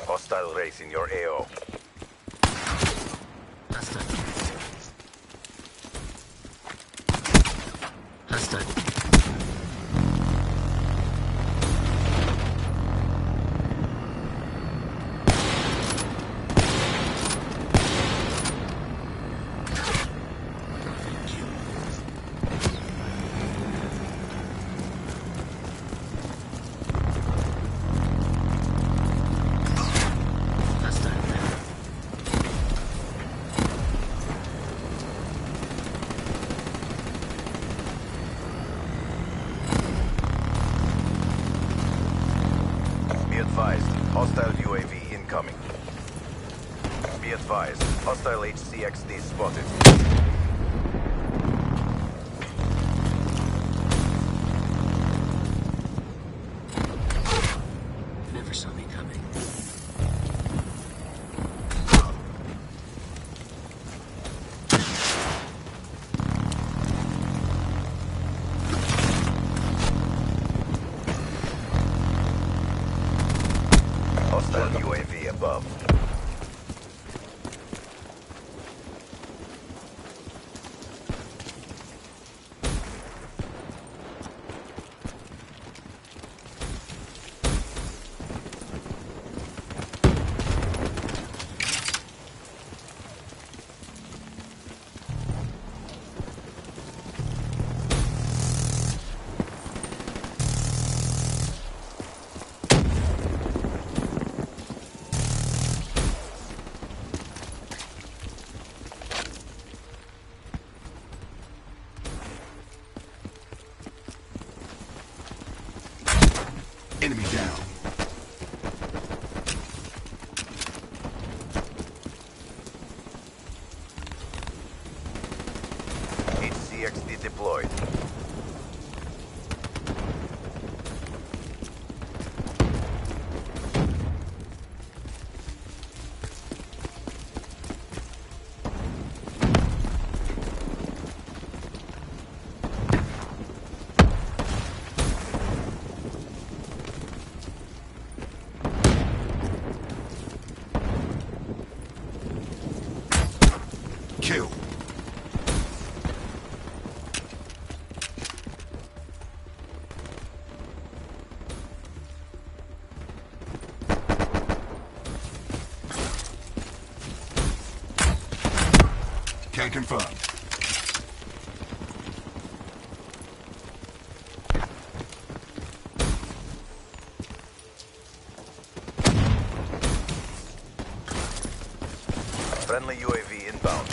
Hostile race in your AO. Can confirm. Friendly UAV inbound.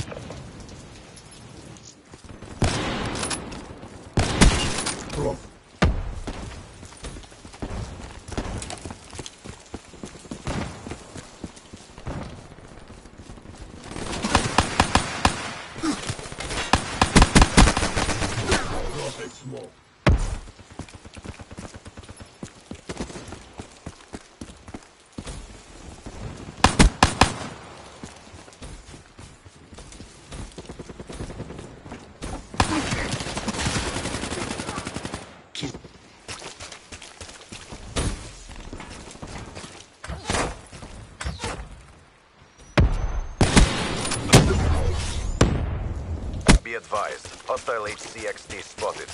Kill. Be advised, hostile HCXD spotted.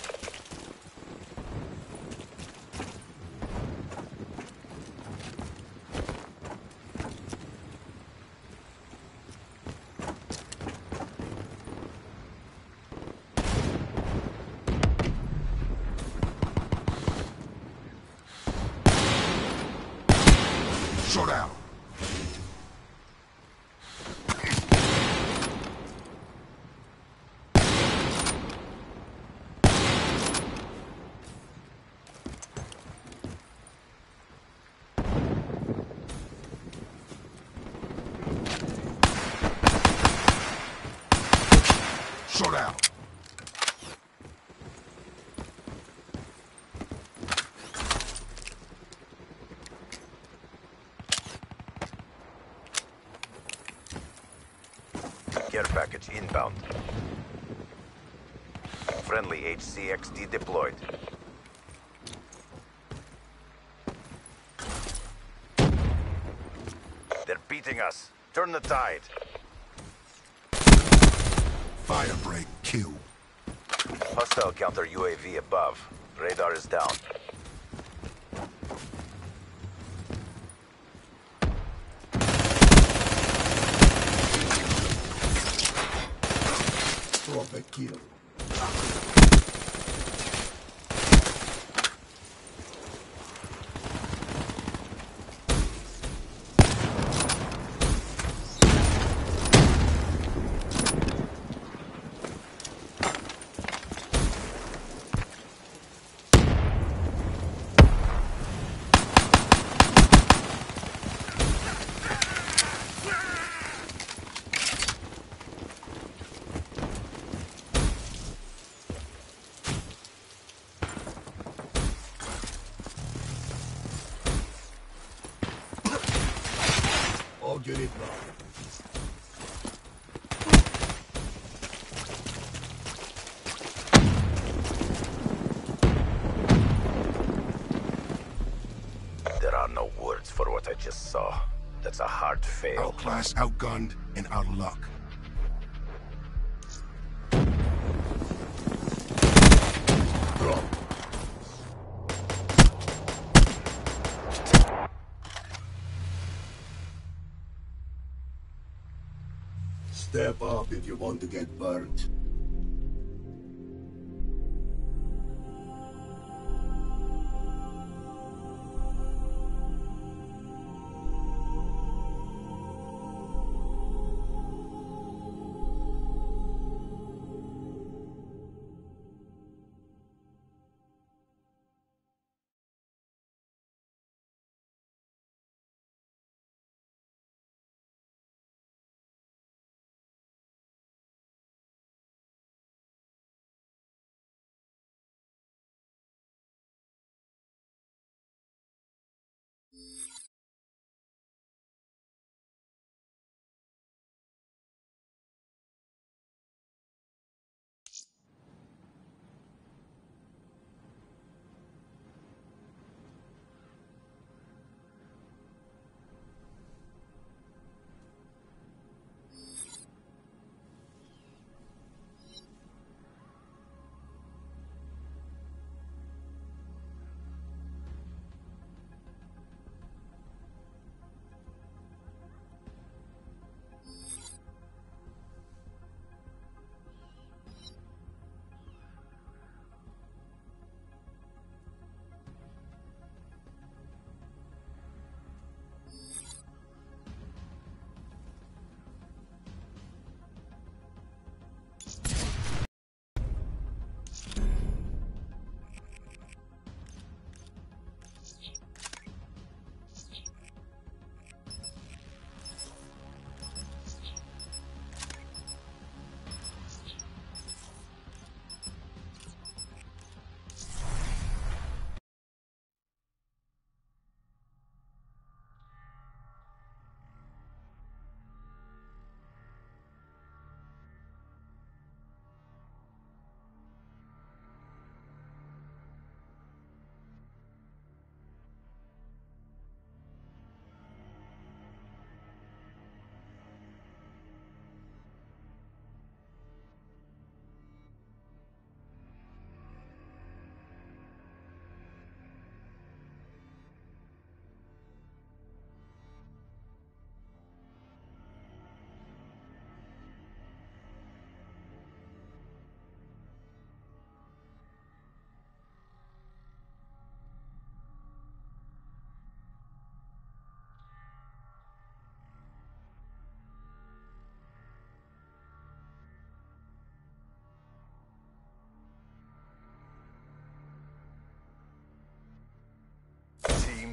Shut out. Shut out. Care package inbound. Friendly HCXD deployed. They're beating us. Turn the tide. Firebreak kill. Hostile counter UAV above. Radar is down. Trophy kill. I'll get it now. There are no words for what I just saw. That's a hard fail. Outclassed, outgunned, and out of luck. Drop. Step up if you want to get burnt.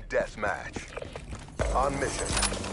Death match. On mission.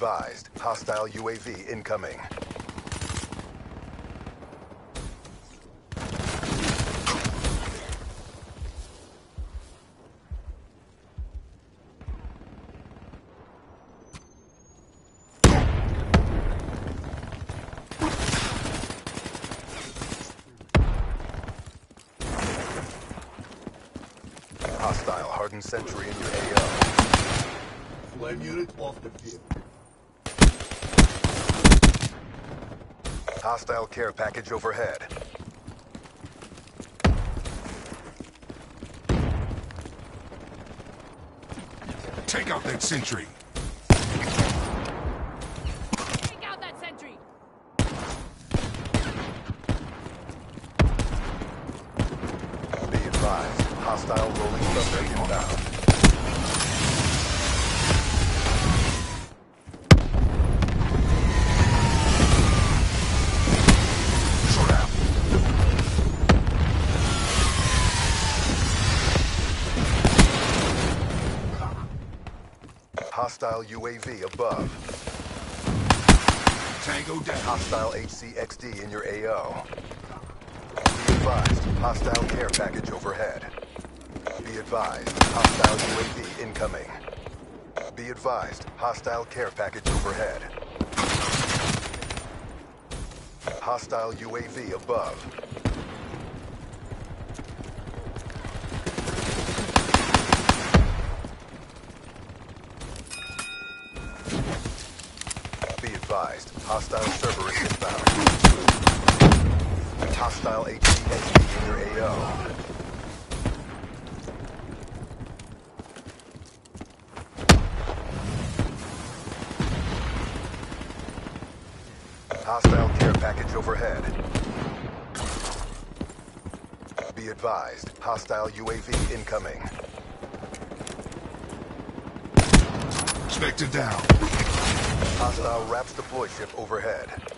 Advised, hostile UAV incoming. Hostile hardened sentry in your AO. Flame unit off the field. Hostile care package overhead. Take out that sentry. Take out that sentry! Be advised, hostile rolling thunder inbound. Hostile UAV above. Tango down. Hostile HCXD in your AO. Be advised, hostile care package overhead. Be advised, hostile UAV incoming. Be advised, hostile care package overhead. Hostile UAV above. Be advised, hostile Cerberus inbound. Hostile HCXD in your AO. Hostile care package overhead. Be advised, hostile UAV incoming. Spectre down. Hostile RAPS deploy ship overhead.